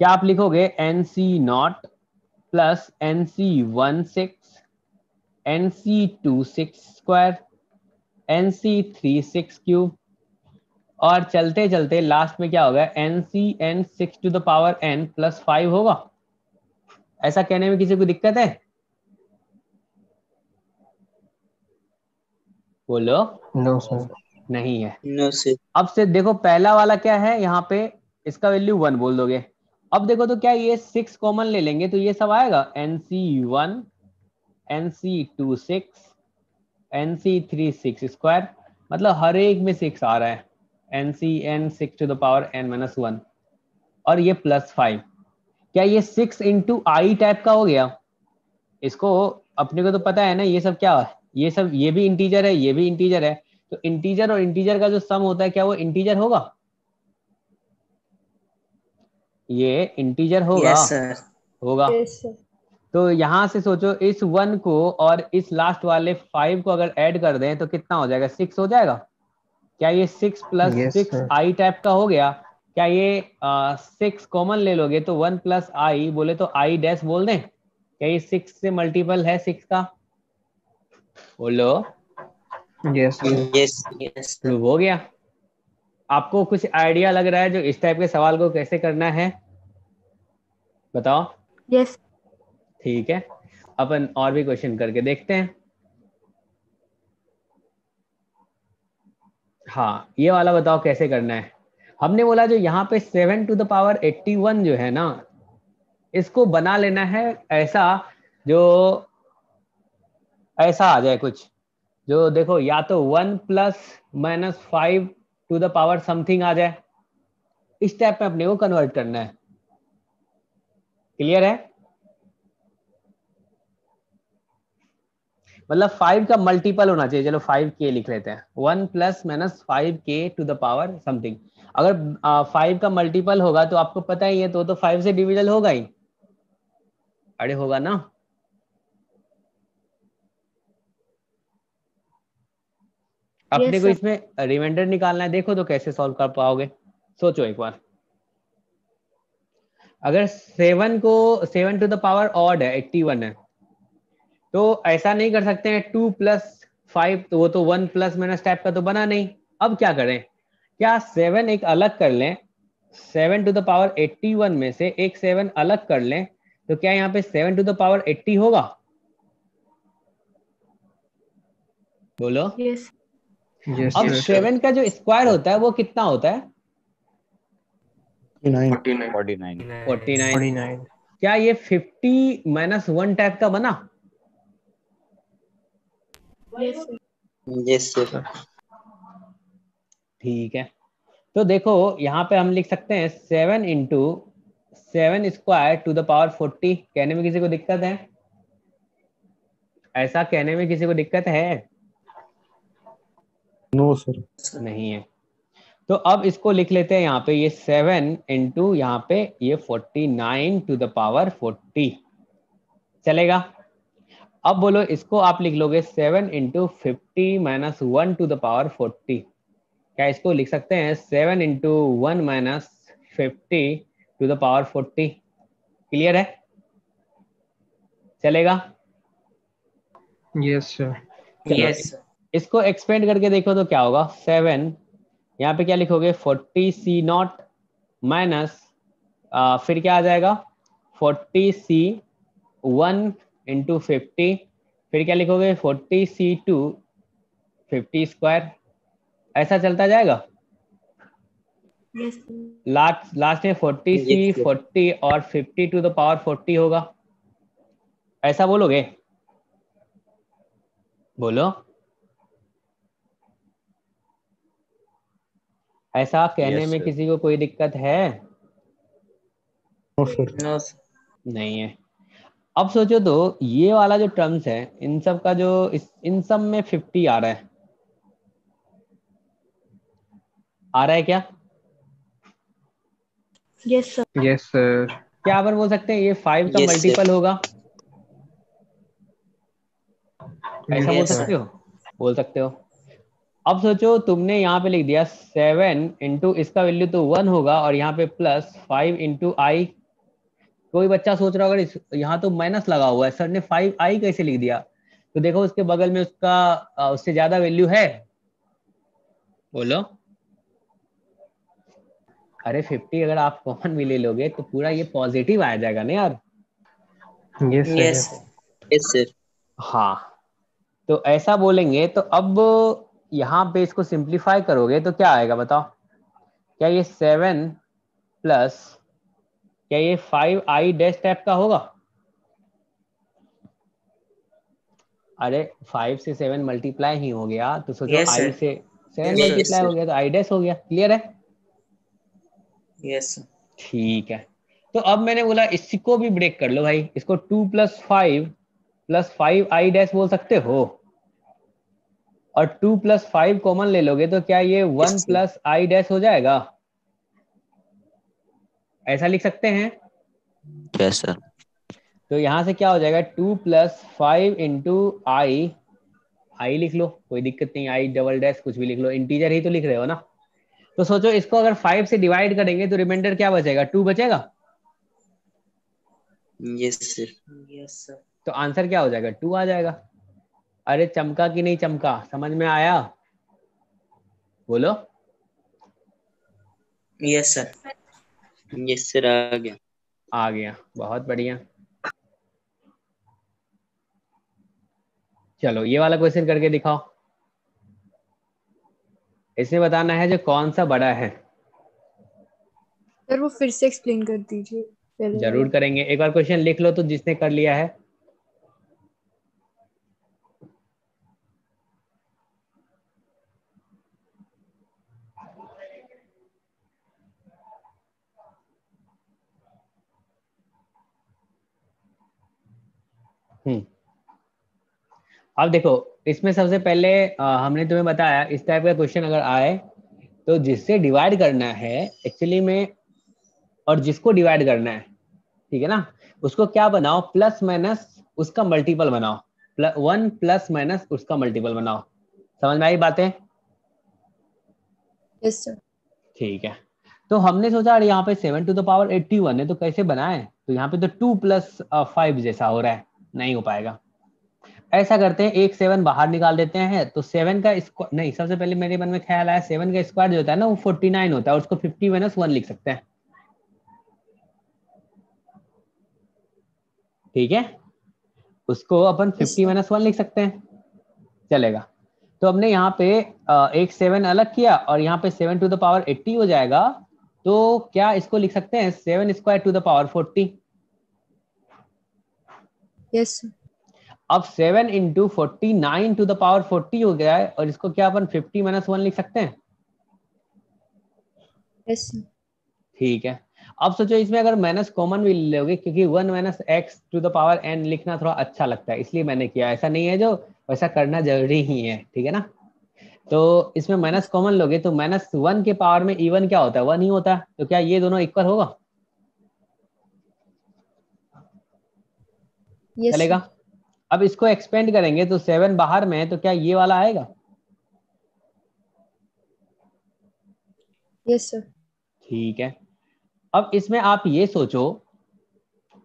क्या आप लिखोगे? N C not plus n C one six, n C two six square, n C three six cube. और चलते चलते लास्ट में क्या होगा? N C n six to the power n plus five होगा। ऐसा कहने में किसी को दिक्कत है? बोलो। नो सर नहीं है। No sir. अब से देखो पहला वाला क्या है? यहाँ पे इसका वैल्यू वन बोल दोगे। अब देखो तो क्या ये सिक्स कॉमन ले लेंगे तो ये सब आएगा? N C one n C two six n C three six square मतलब हर एक में सिक्स आ रहा है। N C n six to the power n minus one और ये प्लस फाइव क्या ये सिक्स इंटू आई टाइप का हो गया? इसको अपने को तो पता है ना ये सब क्या है? ये सब ये भी इंटीजर है ये भी इंटीजर है। तो इंटीजर और इंटीजर का जो सम होता है क्या वो इंटीजर होगा? ये इंटीजर होगा। Yes होगा। Yes तो यहाँ से सोचो इस वन को और इस लास्ट वाले फाइव को अगर ऐड कर दें तो कितना हो जाएगा? सिक्स हो जाएगा? क्या ये six plus six I type का हो गया? क्या ये सिक्स कॉमन ले लोगे तो वन प्लस आई बोले तो आई डैश बोल दें? क्या ये सिक्स से मल्टीपल है सिक्स का? बोलो। यस yes प्रूव हो गया। आपको कुछ आइडिया लग रहा है जो इस टाइप के सवाल को कैसे करना है? बताओ। Yes. ठीक है। अपन और भी क्वेश्चन करके देखते हैं। हाँ ये वाला बताओ कैसे करना है? हमने बोला जो यहाँ पे seven to the power eighty one जो है ना, इसको बना लेना है ऐसा जो, ऐसा आ जाए कुछ। जो देखो, या तो one plus minus five to the power something आ जाए। इस टाइप में अपने को कन्वर्ट करना है। क्लियर है? मतलब फाइव का मल्टीपल होना चाहिए। चलो फाइव के लिख लेते हैं। वन प्लस माइनस फाइव के टू द पावर समथिंग अगर फाइव का मल्टीपल होगा तो आपको पता ही है तो तो फाइव से डिविजल होगा ही। अरे होगा ना। अपने Yes, को इसमें रिमाइंडर निकालना है। देखो तो कैसे सॉल्व कर पाओगे। सोचो एक बार। अगर सेवन को seven to the power odd है एट्टी वन है तो ऐसा नहीं कर सकते हैं। टू प्लस फाइव तो वो तो वन प्लस माइनस टाइप का तो बना नहीं। अब क्या करें? क्या सेवन एक अलग कर लें? Seven to the power eighty one में से एक सेवन अलग कर लें तो क्या यहाँ पे seven to the power eighty होगा? बोलो। Yes. Yes, अब. सेवन का जो स्क्वायर होता है वो कितना होता है? Nine forty nine forty nine 49. क्या ये फिफ्टी माइनस वन टाइप का बना? Yes. yes ठीक है। तो देखो यहाँ पे हम लिख सकते हैं seven into seven square to the power forty कहने में किसी को दिक्कत है? ऐसा कहने में किसी को दिक्कत है? नो no, सर नहीं है। तो अब इसको लिख लेते हैं यहाँ पे ये सेवन इंटू यहाँ पे ये forty nine to the power forty चलेगा? अब बोलो इसको आप लिख लोगे seven into fifty minus one to the power forty क्या इसको लिख सकते हैं? Seven into one minus fifty to the power forty clear है? चलेगा? Yes, sir. चलो, yes इसको एक्सपेंड करके देखो तो क्या होगा? सेवन. यहाँ पे क्या लिखोगे? फोर्टी सी नॉट माइनस फिर क्या आ जाएगा? Forty C one into fifty फिर क्या लिखोगे? Forty C two fifty square ऐसा चलता जाएगा? Yes. लास्ट लास्ट में फोर्टी सी फोर्टी और fifty to the power forty होगा। ऐसा बोलोगे? बोलो। ऐसा कहने Yes, में किसी को कोई दिक्कत है? No sir no sir. नहीं है। अब सोचो तो ये वाला जो टर्म्स है इन सब का जो इस इन सब में फिफ्टी आ रहा है। आ रहा है क्या? Yes, sir. Yes, sir. क्या अपन बोल सकते हैं ये फाइव का Yes, मल्टीपल होगा? ऐसा yes, बोल Yes, सकते हो? बोल सकते हो। अब सोचो तुमने यहाँ पे लिख दिया सेवन इंटू इसका वैल्यू तो वन होगा और यहाँ पे प्लस फाइव इंटू आई कोई बच्चा सोच रहा होगा इस- यहाँ तो माइनस लगा हुआ है। सर ने फाइव आई कैसे लिख दिया? तो देखो उसके बगल में उसका उससे ज़्यादा वैल्यू है। बोलो। अरे फिफ्टी अगर आप कॉमन भी ले लोगे तो पूरा ये पॉजिटिव आ जाएगा ना यार। Yes, sir. yes. sir. हाँ। तो ऐसा बोलेंगे तो अब यहाँ पे इसको सिंप्लीफाई करोगे तो क्या आएगा बताओ? क्या ये सेवन प्लस क्या ये फाइव आई डैश टाइप का होगा? अरे फाइव से सेवन मल्टीप्लाई ही हो गया तो सोचो Yes, आई से सेवन मल्टीप्लाई हो गया तो आई डैश हो गया। क्लियर है? Yes. ठीक है। तो अब मैंने बोला इसको भी ब्रेक कर लो भाई। इसको two plus five plus five I dash बोल सकते हो? और टू प्लस फाइव कॉमन ले लोगे तो क्या ये वन प्लस आई डैश हो जाएगा? ऐसा लिख सकते हैं? यस सर तो यहाँ से क्या हो जाएगा? Two plus five into I I लिख लो। कोई दिक्कत नहीं आई डबल डैश कुछ भी लिख लो। इंटीजर ही तो लिख रहे हो ना? तो सोचो इसको अगर फाइव से डिवाइड करेंगे तो रिमाइंडर क्या बचेगा? टू बचेगा? Yes sir. yes sir. तो आंसर क्या हो जाएगा? टू आ जाएगा। अरे चमका कि नहीं चमका? समझ में आया? बोलो। Yes sir. yes sir आ गया। आ गया। बहुत बढ़िया। चलो ये वाला क्वेश्चन करके दिखाओ। इसमें बताना है जो कौन सा बड़ा है। सर वो फिर से एक्सप्लेन कर दीजिए ज़रूर करेंगे। एक बार क्वेश्चन लिख लो तो जिसने कर लिया है। हम्म। अब देखो इसमें सबसे पहले अ, हमने तुम्हें बताया इस टाइप का क्वेश्चन अगर आए तो जिससे डिवाइड करना है एक्चुअली में और जिसको डिवाइड करना है ठीक है ना? उसको क्या बनाओ? प्लस माइनस उसका मल्टीपल बनाओ। वन प्लस माइनस उसका मल्टीपल बनाओ। समझ में आई बातें? यस सर ठीक है। तो हमने सोचा अरे यहाँ पे seven to the power eighty one है तो कैसे बनाए? तो यहाँ पे तो टू प्लस फाइव जैसा हो रहा है नहीं हो पाएगा। ऐसा करते हैं एक सेवन बाहर निकाल देते हैं तो सेवन का स्क्वायर नहीं सबसे पहले मेरे मन में ख्याल आया सेवन का स्क्वायर जो होता है ना वो फोर्टी नाइन होता है उसको फिफ्टी माइनस वन लिख सकते हैं। ठीक है? उसको अपन फिफ्टी माइनस वन लिख सकते हैं। चलेगा। तो हमने यहाँ पे एक सेवन अलग किया और यहाँ पे seven to the power eighty हो जाएगा तो क्या इसको लिख सकते हैं? Seven square to the power forty yes sir अब seven into forty nine to the power forty हो गया है और इसको क्या अपन फिफ्टी माइनस वन लिख सकते हैं? ठीक है। अब सोचो इसमें अगर माइनस कॉमन भी लोगे क्योंकि one minus x to the power n लिखना थोड़ा अच्छा लगता है इसलिए मैंने किया। ऐसा नहीं है जो वैसा करना ज़रूरी ही है ठीक है ना? तो इसमें माइनस कॉमन लोगे तो माइनस वन के पावर में इवन क्या होता है? वन ही होता है। तो क्या ये दोनों इक्वल होगा? यस चलेगा? अब इसको एक्सपेंड करेंगे तो सेवन बाहर में है तो क्या ये वाला आएगा? यस सर ठीक है। अब इसमें आप ये सोचो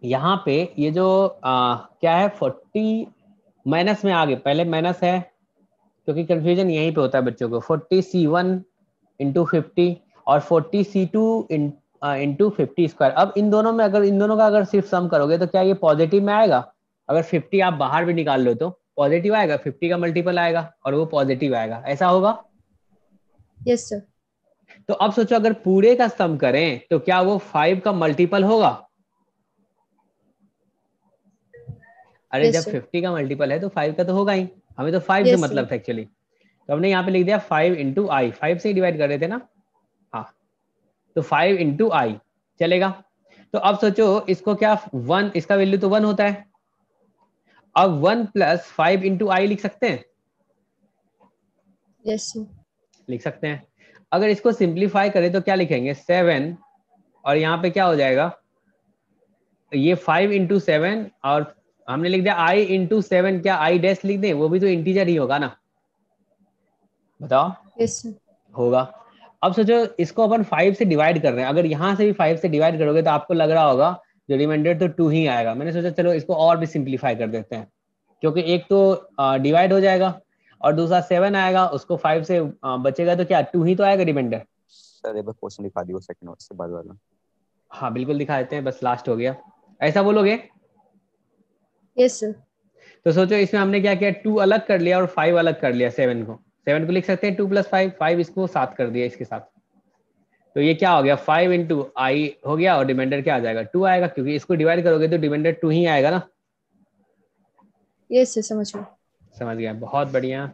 यहाँ पे ये जो आ, क्या है फोर्टी माइनस में आगे पहले माइनस है क्योंकि कंफ्यूजन यहीं पे होता है बच्चों को। Forty C one into fifty और forty C two into fifty square अब इन दोनों में अगर इन दोनों का अगर सिर्फ़ सम करोगे तो क्या ये पॉजिटिव में आएगा? अगर फिफ्टी आप बाहर भी निकाल लो तो पॉजिटिव आएगा फिफ्टी का मल्टीपल आएगा और वो पॉजिटिव आएगा। ऐसा होगा? यस सर तो अब सोचो अगर पूरे का सम करें तो क्या वो फाइव का मल्टीपल होगा? अरे Yes, जब. फिफ्टी का मल्टीपल है तो फाइव का तो होगा ही। हमें तो फाइव Yes, से मतलब था एक्चुअली तो हमने यहाँ पे लिख दिया फाइव इंटू आई फाइव से डिवाइड कर रहे थे ना? हाँ। तो फाइव इंटू आई चलेगा? तो अब सोचो इसको क्या वन इसका वैल्यू तो वन होता है। अब one plus five into I लिख सकते हैं? सर लिख सकते हैं। अगर इसको सिंप्लीफाई करें तो क्या लिखेंगे? सेवन और यहाँ पे क्या हो जाएगा? ये फाइव इंटू सेवन और हमने लिख दिया आई इंटू सेवन क्या आई डैश लिख दें? वो भी तो इंटीजर ही होगा ना। बताओ। सर होगा। अब सोचो इसको अपन फाइव से डिवाइड कर रहे हैं। अगर यहाँ से भी फाइव से डिवाइड करोगे तो आपको लग रहा होगा जो रिमाइंडर तो टू ही आएगा। मैंने सोचा चलो इसको और भी सिंप्लीफाई कर देते हैं। क्योंकि एक तो डिवाइड हो जाएगा और दूसरा सेवन आएगा उसको फाइव से बचेगा तो क्या टू ही तो आएगा रिमाइंडर? सर एक बार क्वेश्चन दिखा दियो सेकंड से बाद वाला। हाँ बिल्कुल दिखा देते हैं बस लास्ट हो गया। ऐसा बोलोगे? यस सर तो सोचो इसमें हमने क्या किया टू अलग कर लिया और फाइव अलग कर लिया सेवन को। सेवन को लिख सकते हैं टू प्लस फाइव फाइव इसको सात कर दिया इसके साथ। तो ये क्या हो गया? फाइव इंटू आई हो गया और डिमेंडर क्या आ जाएगा? टू आएगा क्योंकि इसको डिवाइड करोगे तो डिमेंडर टू ही आएगा ना? यस सर समझ गया। समझ गया बहुत बढ़िया।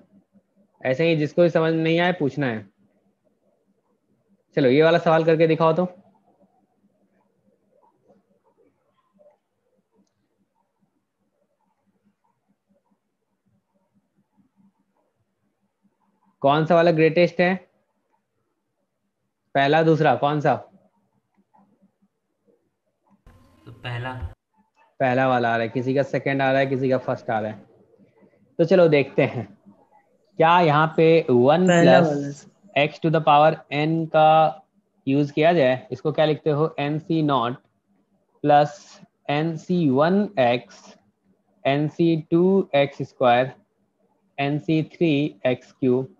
ऐसे ही जिसको समझ नहीं आए पूछना है। चलो ये वाला सवाल करके दिखाओ तो। कौन सा वाला ग्रेटेस्ट है? पहला दूसरा कौन सा? तो पहला। पहला वाला आ रहा है। किसी का सेकंड आ रहा है किसी का फ़र्स्ट आ रहा है। तो चलो देखते हैं। क्या यहाँ पे one plus x to the power n का यूज़ किया जाए? इसको क्या लिखते हो? N C not plus n C one x n C two x square n C three x cube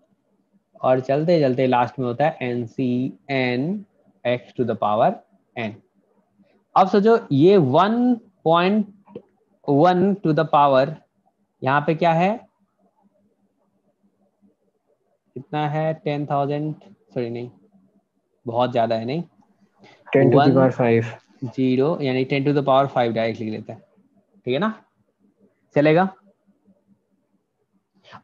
और चलते चलते लास्ट में होता है n C n x to the power n अब सोचो ये one point one to the power यहाँ पे क्या है? कितना है? टेन थाउज़ेंड सॉरी नहीं. बहुत ज़्यादा है नहीं? Ten to power five. Zero यानी ten to the power five direct लिख लेते हैं। ठीक है ना? चलेगा?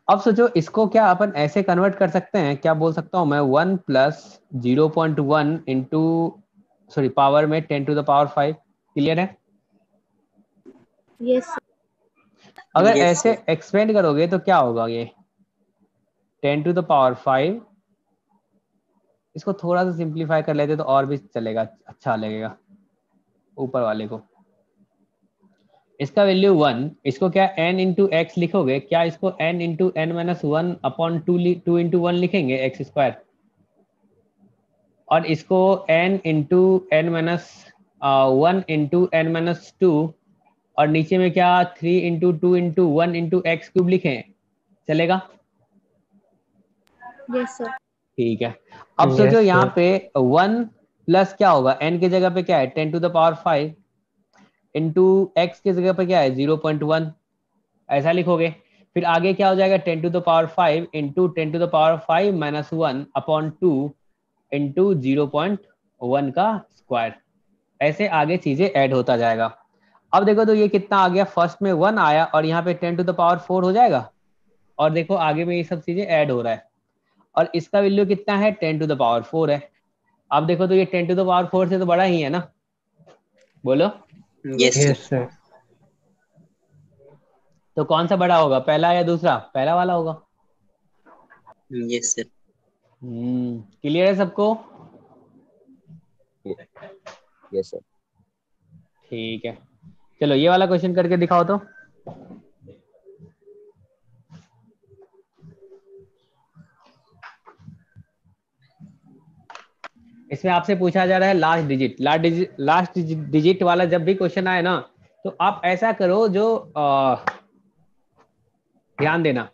अब सोचो इसको क्या अपन ऐसे कन्वर्ट कर सकते हैं? क्या बोल सकता हूँ मैं? One plus zero point one into sorry power में ten to the power five clear है? यस अगर Yes, ऐसे एक्सपेंड करोगे तो क्या होगा ये? Ten to the power five इसको थोड़ा सा सिंप्लीफाई कर लेते तो और भी चलेगा अच्छा लगेगा ऊपर वाले को। इसका वैल्यू वन इसको क्या एन इंटू एक्स लिखोगे? क्या इसको n into n minus one upon two two into one लिखेंगे एक्स स्क्वायर और इसको n into n minus one into n minus two और नीचे में क्या three into two into one into x cube लिखें? चलेगा? Yes, ठीक है। अब Yes, सोचो यहाँ पे वन प्लस क्या होगा? एन की जगह पे क्या है? Ten to the power five into x की जगह पर क्या है? ज़ीरो पॉइंट वन ऐसा लिखोगे। फिर आगे क्या हो जाएगा? Ten to the power five into ten to the power five minus one upon two into zero point one का स्क्वायर ऐसे आगे चीज़ें ऐड होता जाएगा। अब देखो तो ये कितना आ गया? फ़र्स्ट में वन आया और यहाँ पे ten to the power four हो जाएगा। और देखो आगे में ये सब चीज़ें ऐड हो रहा है। और इसका वैल्यू कितना है? Ten to the power four है। अब देखो तो ये ten to the power four से तो बड़ा ही है ना। बोलो। Yes. Yes, sir. तो कौन सा बड़ा होगा पहला या दूसरा? पहला वाला होगा। Yes, sir. हम्म क्लियर है सबको? यस सर ठीक है। चलो ये वाला क्वेश्चन करके दिखाओ तो। इसमें आपसे पूछा जा रहा है last digit last digit last digit वाला जब भी क्वेश्चन आए ना तो आप ऐसा करो जो ध्यान देना।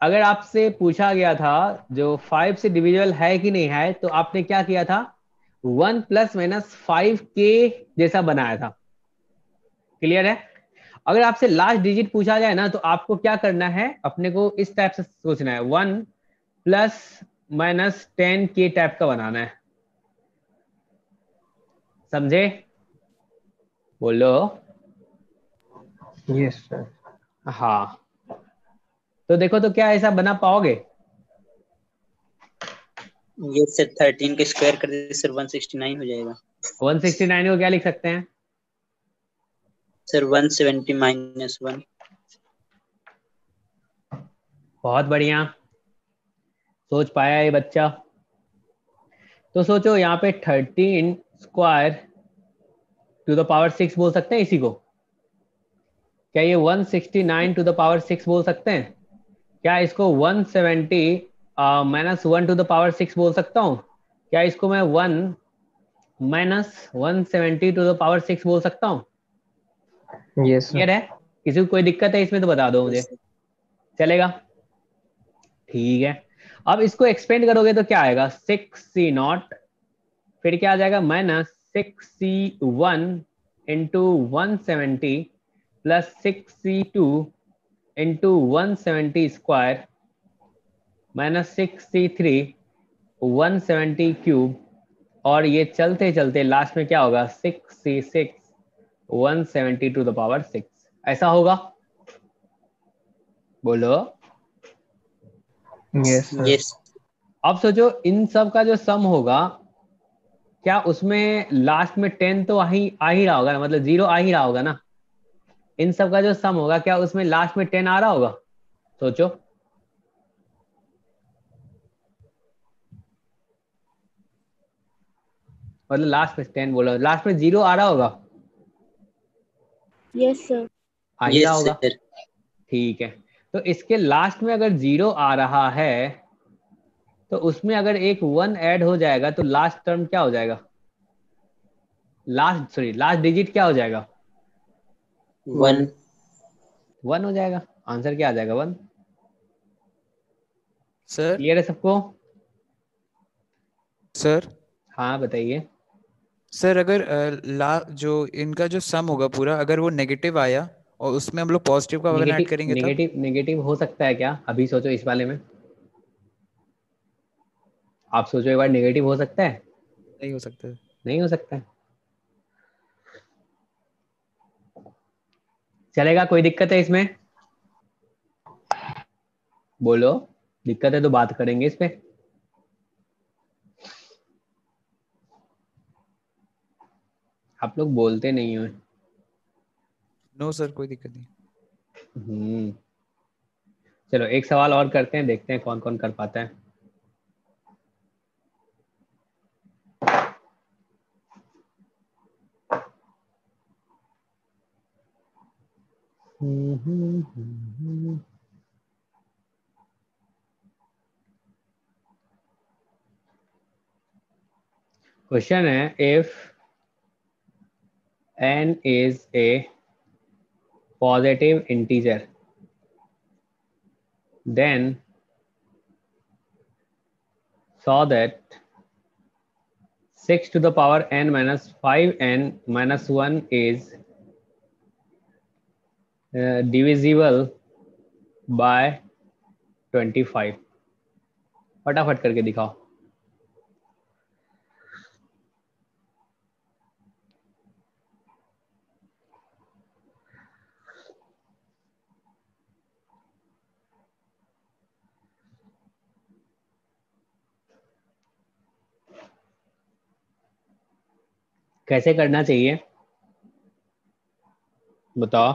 अगर आपसे पूछा गया था जो फाइव से डिविजल है कि नहीं है तो आपने क्या किया था? वन प्लस माइनस फाइव के जैसा बनाया था। क्लियर है? अगर आपसे लास्ट डिजिट पूछा जाए ना तो आपको क्या करना है? अपने को इस टाइप से सोचना है। वन प्लस माइनस टेन के टाइप का बनाना है। समझे? बोलो। Yes Yes, sir. हाँ। तो देखो तो क्या ऐसा बना पाओगे? Yes, sir. 13 के स्क्वायर कर दीजिए सर 169 हो जाएगा। 169 को क्या लिख सकते हैं? सर 170 माइनस वन बहुत बढ़िया। सोच पाया ये बच्चा? तो सोचो यहाँ पे thirteen square to the power six बोल सकते हैं इसी को? क्या ये 169 टू द पावर सिक्स बोल सकते हैं? क्या इसको 170 minus one to the power six बोल सकता हूँ? क्या इसको मैं one minus one seventy to the power six बोल सकता हूँ? Yes, है? किसी को कोई दिक्कत है इसमें तो बता दो मुझे। चलेगा? ठीक है। अब इसको एक्सपेंड करोगे तो क्या आएगा? सिक्स सी नॉट फिर क्या आ जाएगा? Minus six C one into one seventy plus six C two into one seventy square minus six C three one seventy cube और ये चलते चलते लास्ट में क्या होगा? Six C six one seventy to the power six ऐसा होगा? बोलो। Yes. यस अब सोचो इन सब का जो सम होगा क्या उसमें लास्ट में टेन तो आ ही आ ही रहा होगा ना? मतलब ज़ीरो आ ही रहा होगा ना? इन सब का जो सम होगा क्या उसमें लास्ट में टेन आ रहा होगा? सोचो। मतलब लास्ट में टेन बोलो लास्ट में ज़ीरो आ रहा होगा? Yes, sir. आ ही रहा होगा। ठीक है। तो इसके लास्ट में अगर ज़ीरो आ रहा है तो उसमें अगर एक वन ऐड हो जाएगा तो लास्ट टर्म क्या हो जाएगा? लास्ट सॉरी लास्ट डिजिट क्या हो जाएगा? वन वन हो जाएगा। आंसर क्या आ जाएगा? वन सर क्लियर है सबको? सर हाँ बताइए। सर अगर ला जो इनका जो सम होगा पूरा अगर वो नेगेटिव आया और उसमें हम लोग पॉजिटिव का अगर ऐड करेंगे नेगेटिव नेगेटिव हो सकता है क्या? अभी सोचो इस वाले में। आप सोचो एक बार नेगेटिव हो सकता है? नहीं हो सकता नहीं हो सकता चलेगा कोई दिक्कत है इसमें? बोलो दिक्कत है तो बात करेंगे इस पे। आप लोग बोलते नहीं हो। नो सर कोई दिक्कत नहीं। हम्म। चलो, एक सवाल और करते हैं, देखते हैं कौन कौन कर पाता है। क्वेश्चन है if n is a positive integer then saw that 6 to the power n minus 5n minus 1 is uh, divisible by 25 फटाफट करके दिखाओ कैसे करना चाहिए? बताओ।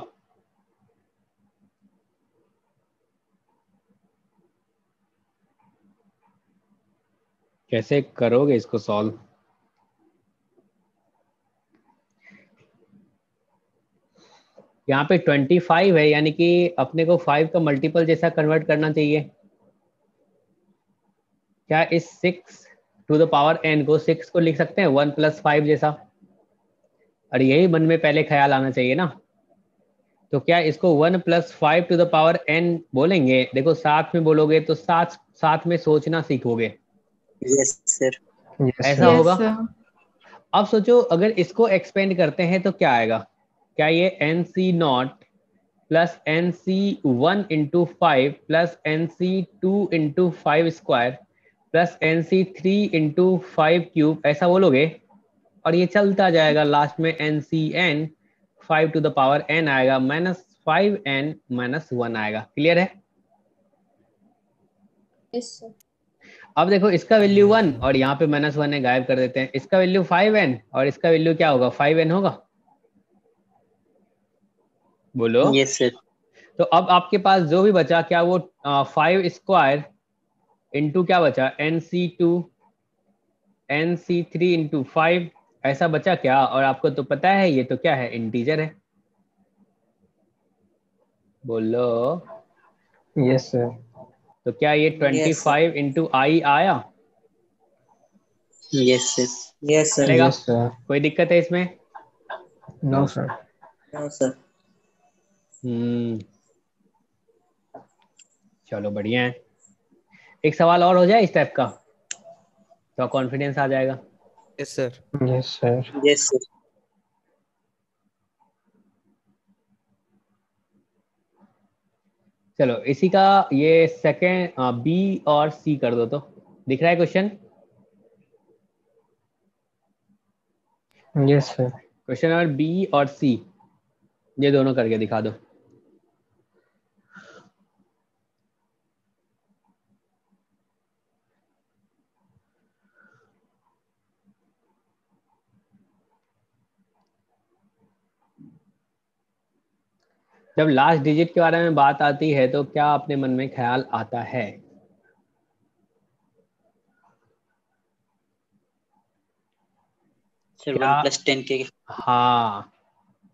कैसे करोगे इसको सॉल्व यहाँ पे 25 है, यानी कि अपने को 5 का मल्टीपल जैसा कन्वर्ट करना चाहिए। क्या इस 6 टू द पावर n को 6 को लिख सकते हैं? 1 प्लस फाइव जैसा। और यही मन में पहले ख्याल आना चाहिए ना। तो क्या इसको one plus five to the power n बोलेंगे? देखो साथ में बोलोगे तो साथ साथ में सोचना सीखोगे। Yes sir. Yes, ऐसा sir. होगा? Sir. अब सोचो अगर इसको एक्सपेंड करते हैं तो क्या आएगा? क्या ये n C not plus n C one into five plus n C two into five square plus n C three into five cube ऐसा बोलोगे? और ये चलता जाएगा लास्ट में n C n five to the power n आएगा minus five n minus one आएगा। Clear है? Yes, अब देखो इसका वैल्यू वन और यहाँ पे माइनस वन है गायब कर देते हैं। इसका वैल्यू फाइव एन और इसका वैल्यू क्या होगा? फाइव एन होगा? बोलो। यस yes तो अब आपके पास जो भी बचा क्या वो फाइव स्क्वायर इंटू क्या बचा? N C two n C three into five ऐसा बचा क्या? और आपको तो पता है ये तो क्या है? इंटीजर है। बोलो। Yes, sir. तो क्या ये ट्वेंटी फाइव इंटू आई आया? चलेगा। Yes, sir. कोई दिक्कत है इसमें? No, sir. no sir. हम्म। चलो बढ़िया है। एक सवाल और हो जाए इस टाइप का? तो कॉन्फिडेंस आ जाएगा। Yes sir Yes, sir. yes sir. चलो इसी का ये सेकेंड बी और सी कर दो तो। दिख रहा है question Yes, sir. Question number B और सी ये दोनों करके दिखा दो। जब लास्ट डिजिट के बारे में बात आती है तो क्या अपने मन में ख्याल आता है? sir क्या- 1 plus 10 के हाँ।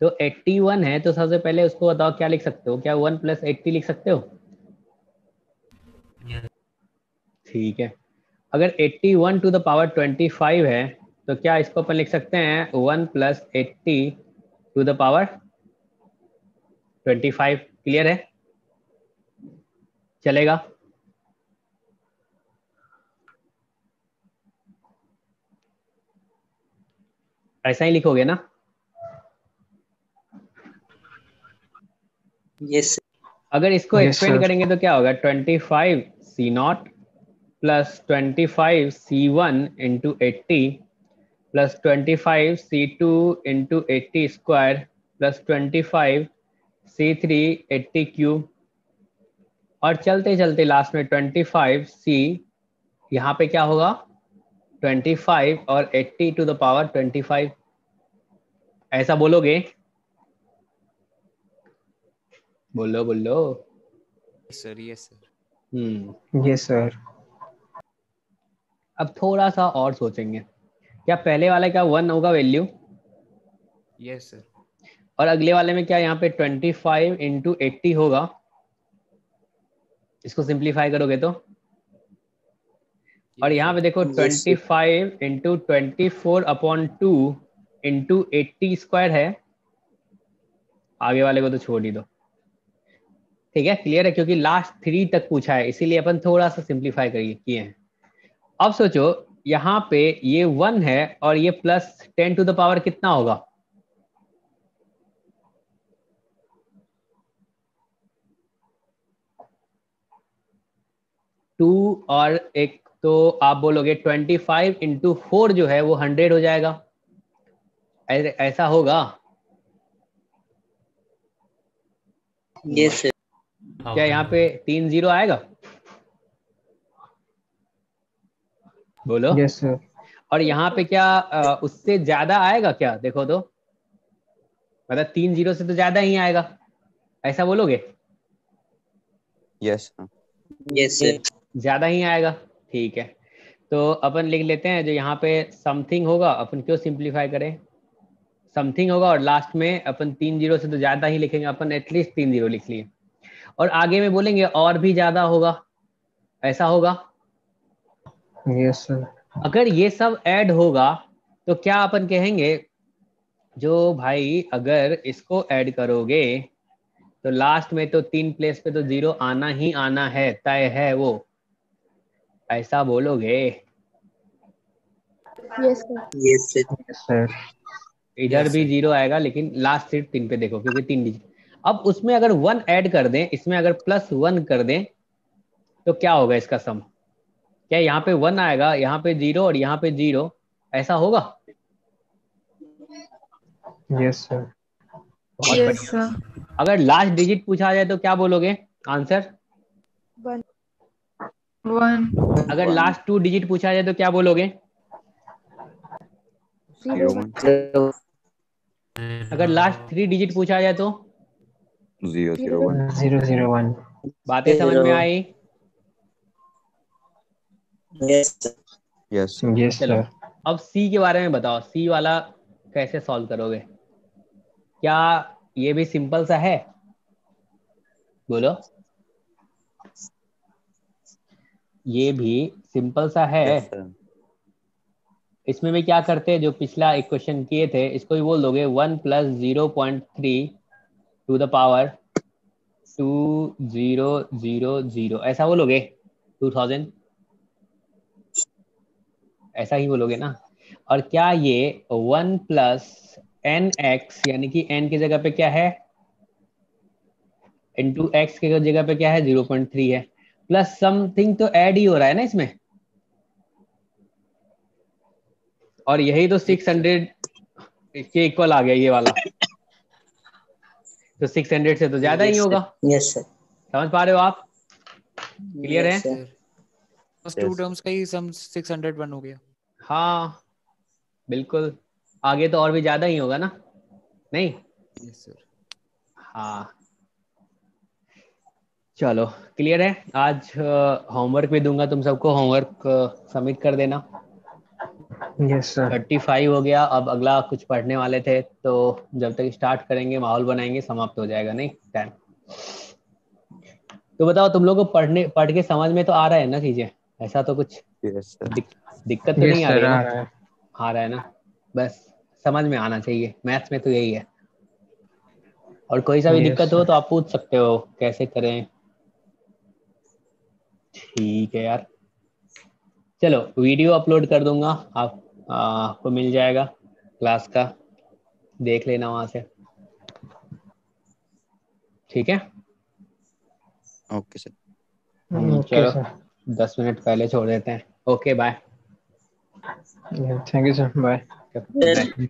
तो 81 है तो सबसे पहले उसको बताओ क्या लिख सकते हो? क्या 1 प्लस एट्टी लिख सकते हो? ठीक है। अगर 81 टू द पावर 25 है तो क्या इसको अपन लिख सकते हैं? 1 plus eighty to the power 25 clear है? चलेगा? ऐसा ही लिखोगे ना? यस yes अगर इसको Yes, एक्सपेंड. करेंगे तो क्या होगा? Twenty five C not plus twenty five C one into eighty plus twenty five C two into eighty square plus twenty five C three eighty cube और चलते चलते लास्ट में ट्वेंटी फाइव सी यहाँ पे क्या होगा? ट्वेंटी फाइव और eighty to the power twenty five ऐसा बोलोगे? बोलो बोलो। Sir yes sir hmm. Yes, sir. अब थोड़ा सा और सोचेंगे। क्या पहले वाला क्या वन होगा वैल्यू यस सर और अगले वाले में क्या यहाँ पे ट्वेंटी फाइव इंटू एट्टी होगा। इसको सिंप्लीफाई करोगे तो? और यहाँ पे देखो Yes, twenty five into twenty four upon two into eighty square है। आगे वाले को तो छोड़ ही दो। ठीक है? क्लियर है? क्योंकि लास्ट थ्री तक पूछा है इसीलिए अपन थोड़ा सा सिंप्लीफाई करिए किए हैं। अब सोचो यहाँ पे ये वन है और ये plus ten to the power कितना होगा? टू और एक तो आप बोलोगे ट्वेंटी फाइव इंटू फोर जो है वो हंड्रेड हो जाएगा। ऐसा होगा? Yes. क्या यहाँ पे तीन ज़ीरो आएगा? बोलो। Yes Yes. और यहाँ पे क्या उससे ज़्यादा आएगा क्या? देखो तो। मतलब तीन ज़ीरो से तो ज़्यादा ही आएगा। ऐसा बोलोगे? Yes Yes, sir. ज़्यादा ही आएगा। ठीक है। तो अपन लिख लेते हैं जो यहाँ पे समथिंग होगा अपन क्यों सिंप्लीफाई करें? समथिंग होगा और लास्ट में अपन तीन ज़ीरो से तो ज़्यादा ही लिखेंगे अपन एटलीस्ट तीन ज़ीरो लिख लिए। और आगे में बोलेंगे और भी ज़्यादा होगा। ऐसा होगा? Yes Yes, sir. अगर ये सब ऐड होगा तो क्या अपन कहेंगे जो भाई अगर इसको ऐड करोगे तो लास्ट में तो तीन प्लेस पे तो ज़ीरो आना ही आना है तय है वो। ऐसा बोलोगे? Yes, sir. Yes, sir. इधर Yes, भी ज़ीरो आएगा लेकिन लास्ट सीट तीन पे देखो क्योंकि तीन डिजिट अब उसमें अगर वन ऐड कर दें इसमें अगर प्लस वन कर दें तो क्या होगा इसका सम क्या यहाँ पे वन आएगा यहाँ पे ज़ीरो और यहाँ पे ज़ीरो ऐसा होगा? Yes, sir. बहुत बढ़िया अगर लास्ट डिजिट पूछा जाए तो क्या बोलोगे? आंसर. वन। अगर लास्ट टू डिजिट पूछा जाए तो क्या बोलोगे. वन. अगर लास्ट थ्री डिजिट पूछा जाए तो? Zero zero one Zero zero one. बातें समझ में आई? Yes, sir. यस चलो अब सी के बारे में बताओ। सी वाला कैसे सॉल्व करोगे? क्या ये भी सिंपल सा है? बोलो। ये भी सिंपल सा है। सर इसमें भी क्या करते हैं जो पिछला एक क्वेश्चन किए थे इसको भी बोल दोगे one plus zero point three to the power two zero zero zero ऐसा बोलोगे? टू थाउज़ेंड ऐसा ही बोलोगे ना? और क्या ये वन प्लस एन एक्स यानी कि एन की जगह पे क्या है? इंटू एक्स की जगह पे क्या है? ज़ीरो पॉइंट थ्री है। प्लस समथिंग तो ऐड ही हो रहा है ना इसमें? और यही तो सिक्स हंड्रेड के इक्वल आ गया ये वाला। तो सिक्स हंड्रेड से तो ज़्यादा ही Yes, sir. होगा। Yes, sir. समझ पा रहे हो आप? क्लियर है? Yes, sir. First two terms का ही सम 601 हो गया। हाँ बिल्कुल। आगे तो और भी ज़्यादा ही होगा ना? नहीं? यस सर हाँ। चलो क्लियर है? आज होमवर्क भी दूँगा तुम सबको होमवर्क सबमिट कर देना। Yes, sir. थर्टी फाइव हो गया अब अगला कुछ पढ़ने वाले थे तो जब तक स्टार्ट करेंगे माहौल बनाएँगे समाप्त हो जाएगा नहीं? टाइम तो बताओ तुम लोग को पढ़ने पढ़ के समझ में तो आ रहा है ना चीज़ें? ऐसा तो कुछ यस सर दिक, दिक्कत तो Yes, नहीं आ रही आ रहा है. आ रहा है ना? बस समझ में आना चाहिए। मैथ्स में तो यही है। और कोई सा भी Yes, दिक्कत हो तो आप पूछ सकते हो कैसे करें? ठीक है यार। चलो वीडियो अपलोड कर दूँगा। आप आपको मिल जाएगा क्लास का। देख लेना वहाँ से। ठीक है? Okay sir. हम्म, चलो। sir. दस मिनट पहले छोड़ देते हैं। Okay bye. Thank you sir. Sir.